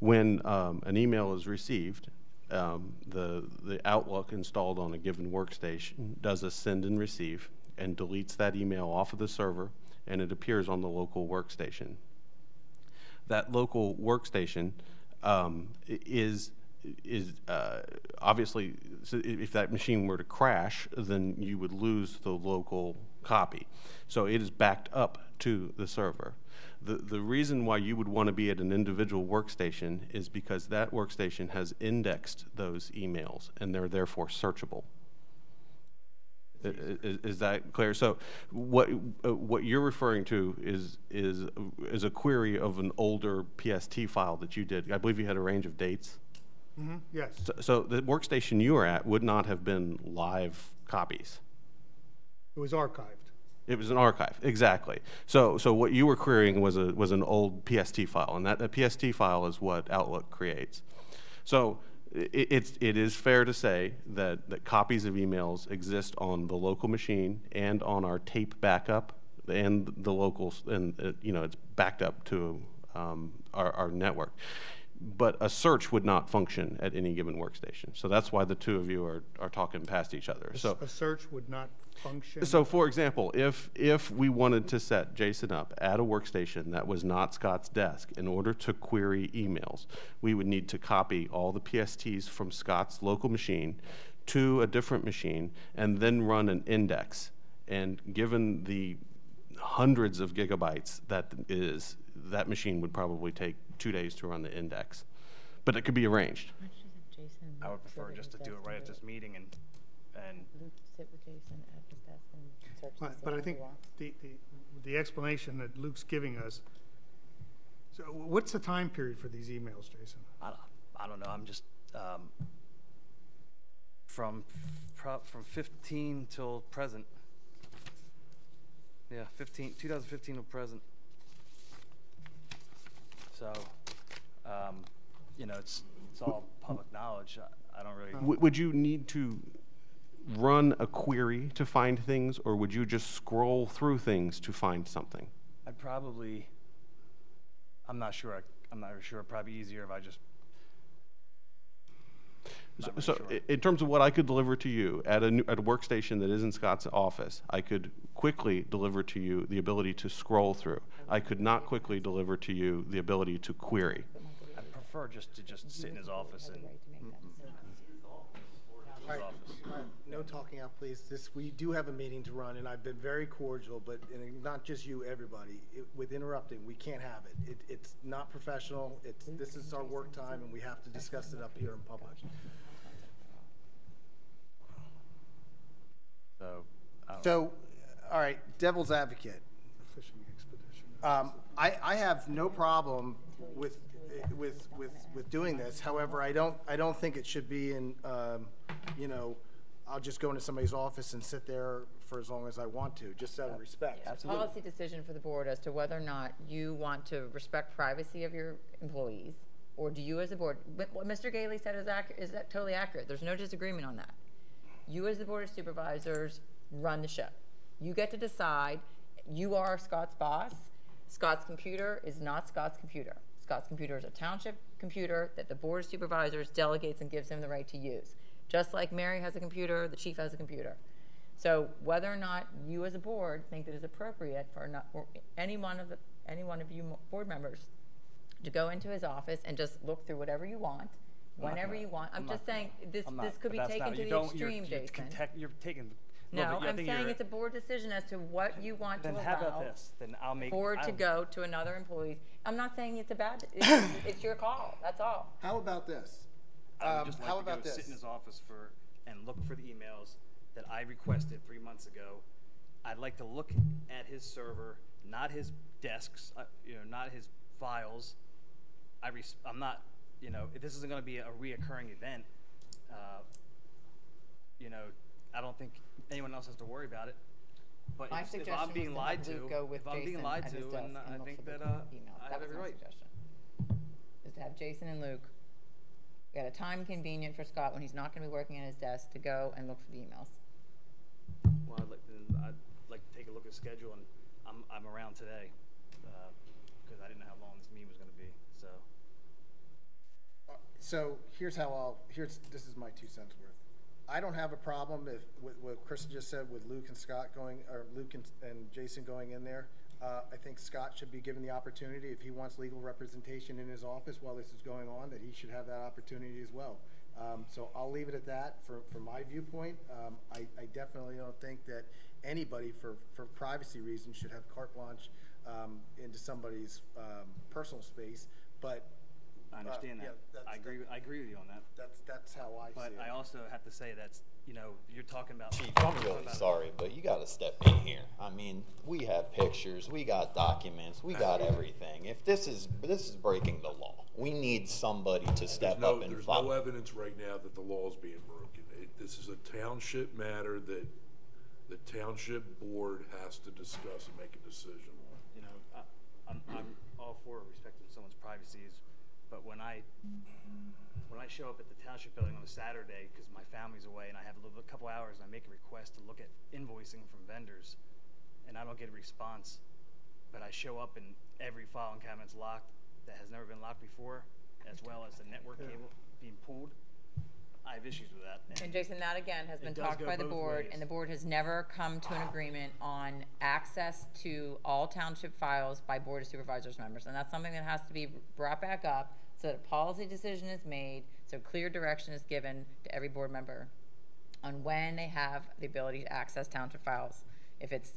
When um, an email is received, um, the, the Outlook installed on a given workstation does a send and receive and deletes that email off of the server and it appears on the local workstation that local workstation um, is is uh, obviously so if that machine were to crash, then you would lose the local copy. So it is backed up to the server. The, the reason why you would want to be at an individual workstation is because that workstation has indexed those emails and they're therefore searchable. Is, is that clear? So what, uh, what you're referring to is, is, is a query of an older PST file that you did. I believe you had a range of dates. hmm yes. So, so the workstation you were at would not have been live copies. It was archived. It was an archive, exactly. So, so what you were querying was a was an old PST file, and that the PST file is what Outlook creates. So, it, it's it is fair to say that that copies of emails exist on the local machine and on our tape backup, and the locals, and uh, you know it's backed up to um, our, our network. But a search would not function at any given workstation. So that's why the two of you are, are talking past each other. So A search would not function. so, for example, if, if we wanted to set Jason up at a workstation that was not Scott's desk in order to query emails, we would need to copy all the PSTs from Scott's local machine to a different machine and then run an index. And given the hundreds of gigabytes that is, that machine would probably take two days to run the index. But it could be arranged. I would prefer just to do it right at this meeting and, and Luke, sit with Jason at his desk and search But, but I think the, the, the explanation that Luke's giving us, so what's the time period for these emails, Jason? I, don't- I don't know, I'm just, um, from, pro- from fifteen till present. Yeah, 15, 2015 till present. So, um, you know, it's, it's all public knowledge, I, I don't really. W- Would you need to run a query to find things, or would you just scroll through things to find something? I'd probably, I'm not sure, I- I'm not sure, probably easier if I just, So, Not so really i- in terms of what I could deliver to you at a, new- at a workstation that is in Scott's office, I could quickly deliver to you the ability to scroll through. I could not quickly deliver to you the ability to query. I prefer just to just sit in his office and. All right, all right, no talking out, please. This, we do have a meeting to run, and I've been very cordial, but, and not just you, everybody, it- with interrupting, we can't have it. It, it's not professional, it's, this is our work time, and we have to discuss it up here in public. So, So, all right, devil's advocate. Fishing expedition. Um, I, I have no problem with, with, with, with doing this. However, I don't, I don't think it should be in, um, you know, I'll just go into somebody's office and sit there for as long as I want to, just out of respect. It's a policy decision for the board as to whether or not you want to respect privacy of your employees, or do you as a board, what what Mr. Gailey said is accurate, is that totally accurate, there's no disagreement on that. You as the board of supervisors run the show. You get to decide, you are Scott's boss, Scott's computer is not Scott's computer. Scott's computer is a township computer that the board of supervisors delegates and gives him the right to use. Just like Mary has a computer, the chief has a computer. So whether or not you as a board think that it's appropriate for not, or any one of the, any one of you board members to go into his office and just look through whatever you want, whenever gonna- you want. I'm I'm just not saying, this, I'm not- this could be taken not- to the don't- you're- extreme, you're Jason. contact- You're taking. No, well, I I'm saying it's a board decision as to what you want to Then how about this? Then I'll make. board to I'll- go to another employee. I'm not saying it's a bad, it's, it's your call, that's all. How about this? I would Um, just how like to about go sit in his office for, and look for the emails that I requested three months ago. I'd like to look at his server, not his desks, uh, you know, not his files. I res- I'm not, you know, if this isn't gonna be a reoccurring event, uh, you know, I don't think anyone else has to worry about it. But My if, if suggestion I'm was being to lied have to, go with if I'm being Jason lied at his to, desk and I look think the that, uh, emails. I That have was every my right. suggestion. Is to have Jason and Luke at a time convenient for Scott when he's not gonna be working at his desk to go and look for the emails. Well, I'd like to, I'd like to take a look at the schedule, and I'm, I'm around today, uh, because I didn't know how long this meeting was gonna be, so. So here's how I'll, here's, this is my two cents worth. I don't have a problem if, with what Chris just said with Luke and Scott going, or Luke and, and Jason going in there. Uh, I think Scott should be given the opportunity, if he wants legal representation in his office while this is going on, that he should have that opportunity as well. Um, so I'll leave it at that for, from my viewpoint. Um, I, I definitely don't think that anybody for, for privacy reasons should have carte blanche, um, into somebody's um, personal space, but. I uh, understand yeah, that. that's- I agree, I agree with you on that. That's, that's how I see But it. I also have to say that's, you know, you're talking about. Chief, I'm talking really about- sorry, but you gotta step in here. I mean, we have pictures, we got documents, we got everything. If this is, this is breaking the law, we need somebody to There's step no, up and there's no follow. evidence right now that the law is being broken. It, this is a township matter that the township board has to discuss and make a decision on. you know, I, I'm, I'm all for respecting someone's privacies, but when I, when I show up at the township building on a Saturday, because my family's away and I have a little, a couple hours, and I make a request to look at invoicing from vendors, and I don't get a response, but I show up and every filing cabinet's locked that has never been locked before, as well as the network cable being pulled, I have issues with that. And Jason, that again has been talked by the board, ways. and the board has never come to an agreement on access to all township files by Board of Supervisors members. And that's something that has to be brought back up, so that a policy decision is made, so clear direction is given to every board member on when they have the ability to access township files. If it's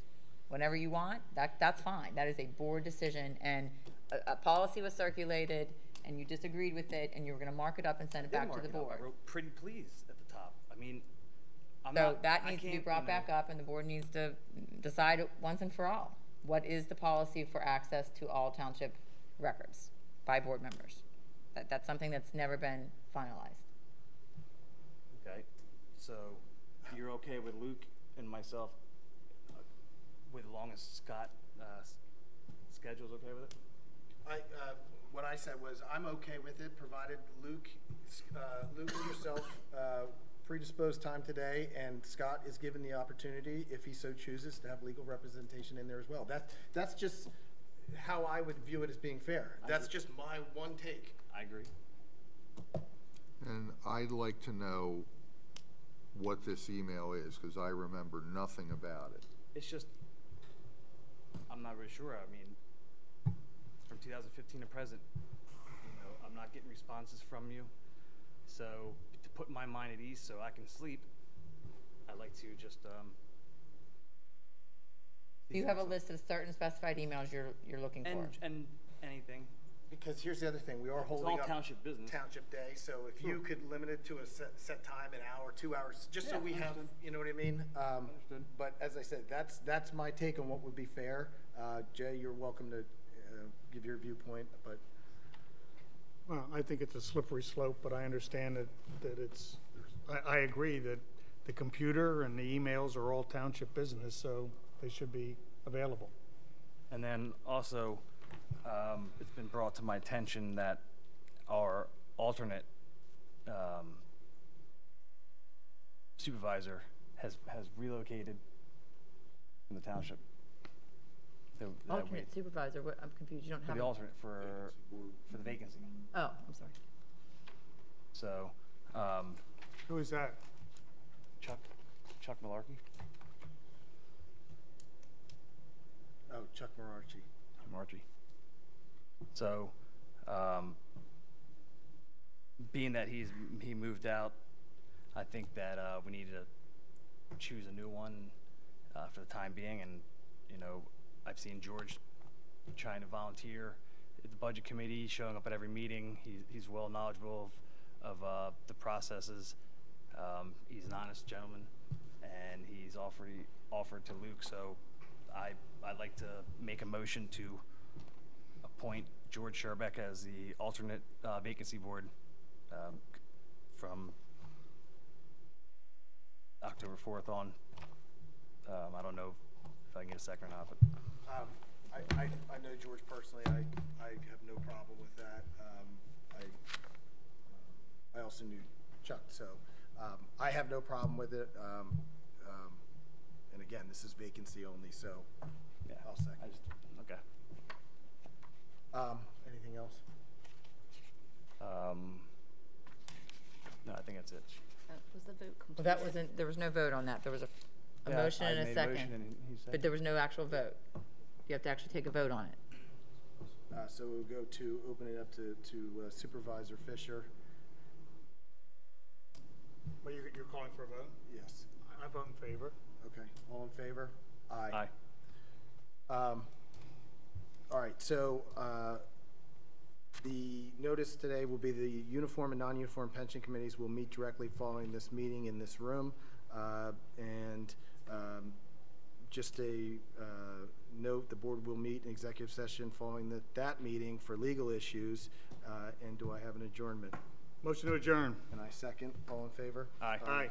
whenever you want, that, that's fine. That is a board decision, and a, a policy was circulated, and you disagreed with it, and you were gonna mark it up and send it back to the board. I wrote pretty please at the top. I mean, I'm So not. that I needs to be can't, brought you know- back up, and the board needs to decide once and for all. What is the policy for access to all township records by board members? That, that's something that's never been finalized. Okay, so you're okay with Luke and myself, uh, with as long as Scott, uh, schedule's okay with it? I, uh, what I said was, I'm okay with it, provided Luke, uh, Luke and yourself, uh, predisposed time today, and Scott is given the opportunity, if he so chooses, to have legal representation in there as well. That's, that's just how I would view it as being fair. That's just my one take. I agree. And I'd like to know what this email is, because I remember nothing about it. It's just, I'm not really sure. I mean, from 2015 to present, you know, I'm not getting responses from you. So to put my mind at ease so I can sleep, I'd like to just, um. Do you have a list of certain specified emails you're, you're looking And, for? and anything. Because here's the other thing, we are It's holding all up. township business. Township day, so if you could limit it to a set, set time, an hour, two hours, just so Yeah, we have, understood. you know what I mean? Um, Understood. But as I said, that's, that's my take on what would be fair. Uh, Jay, you're welcome to, uh, give your viewpoint, but Well, I think it's a slippery slope, but I understand that, that it's, I, I agree that the computer and the emails are all township business, so they should be available. And then also, um, it's been brought to my attention that our alternate, um, supervisor has, has relocated from the township. So that we- Alternate supervisor, what, I'm confused, you don't For have. the a- alternate for, for the vacancy. Oh, I'm sorry. So, um, Who is that? Chuck, Chuck Malarkey? Oh, Chuck Mararchi. Margie. So, um, being that he's, he moved out, I think that, uh, we need to choose a new one, uh, for the time being, and, you know, I've seen George trying to volunteer at the budget committee, showing up at every meeting, he's, he's well knowledgeable of, of, uh, the processes. Um, he's an honest gentleman, and he's offered, offered to Luke, so I, I'd like to make a motion to appoint George Sherbeck as the alternate uh, vacancy board um, from October 4th on. Um, I don't know if I can get a second or not, but Um, I, I, I know George personally, I, I have no problem with that. Um, I, um, I also knew Chuck, so, um, I have no problem with it. Um, um, and again, this is vacancy only, so yeah. I'll second. Just, okay. Um, anything else? Um, no, I think that's it. Uh, Was the vote complete? Well, that wasn't, there was no vote on that. There was a, a Yeah, motion I and a made motion second. and he- he But seconded. there was no actual vote. You have to actually take a vote on it. Uh, so we'll go to, open it up to, to uh, Supervisor Fisher. Well, you're, you're calling for a vote? Yes. I vote in favor. Okay, all in favor? Aye. Um, All right, so, uh, the notice today will be the uniform and non-uniform pension committees will meet directly following this meeting in this room. Uh, and, um, just a, uh, note, the board will meet in executive session following that, that meeting for legal issues. Uh, and do I have an adjournment? Motion to adjourn. And I second, all in favor? Aye. Aye.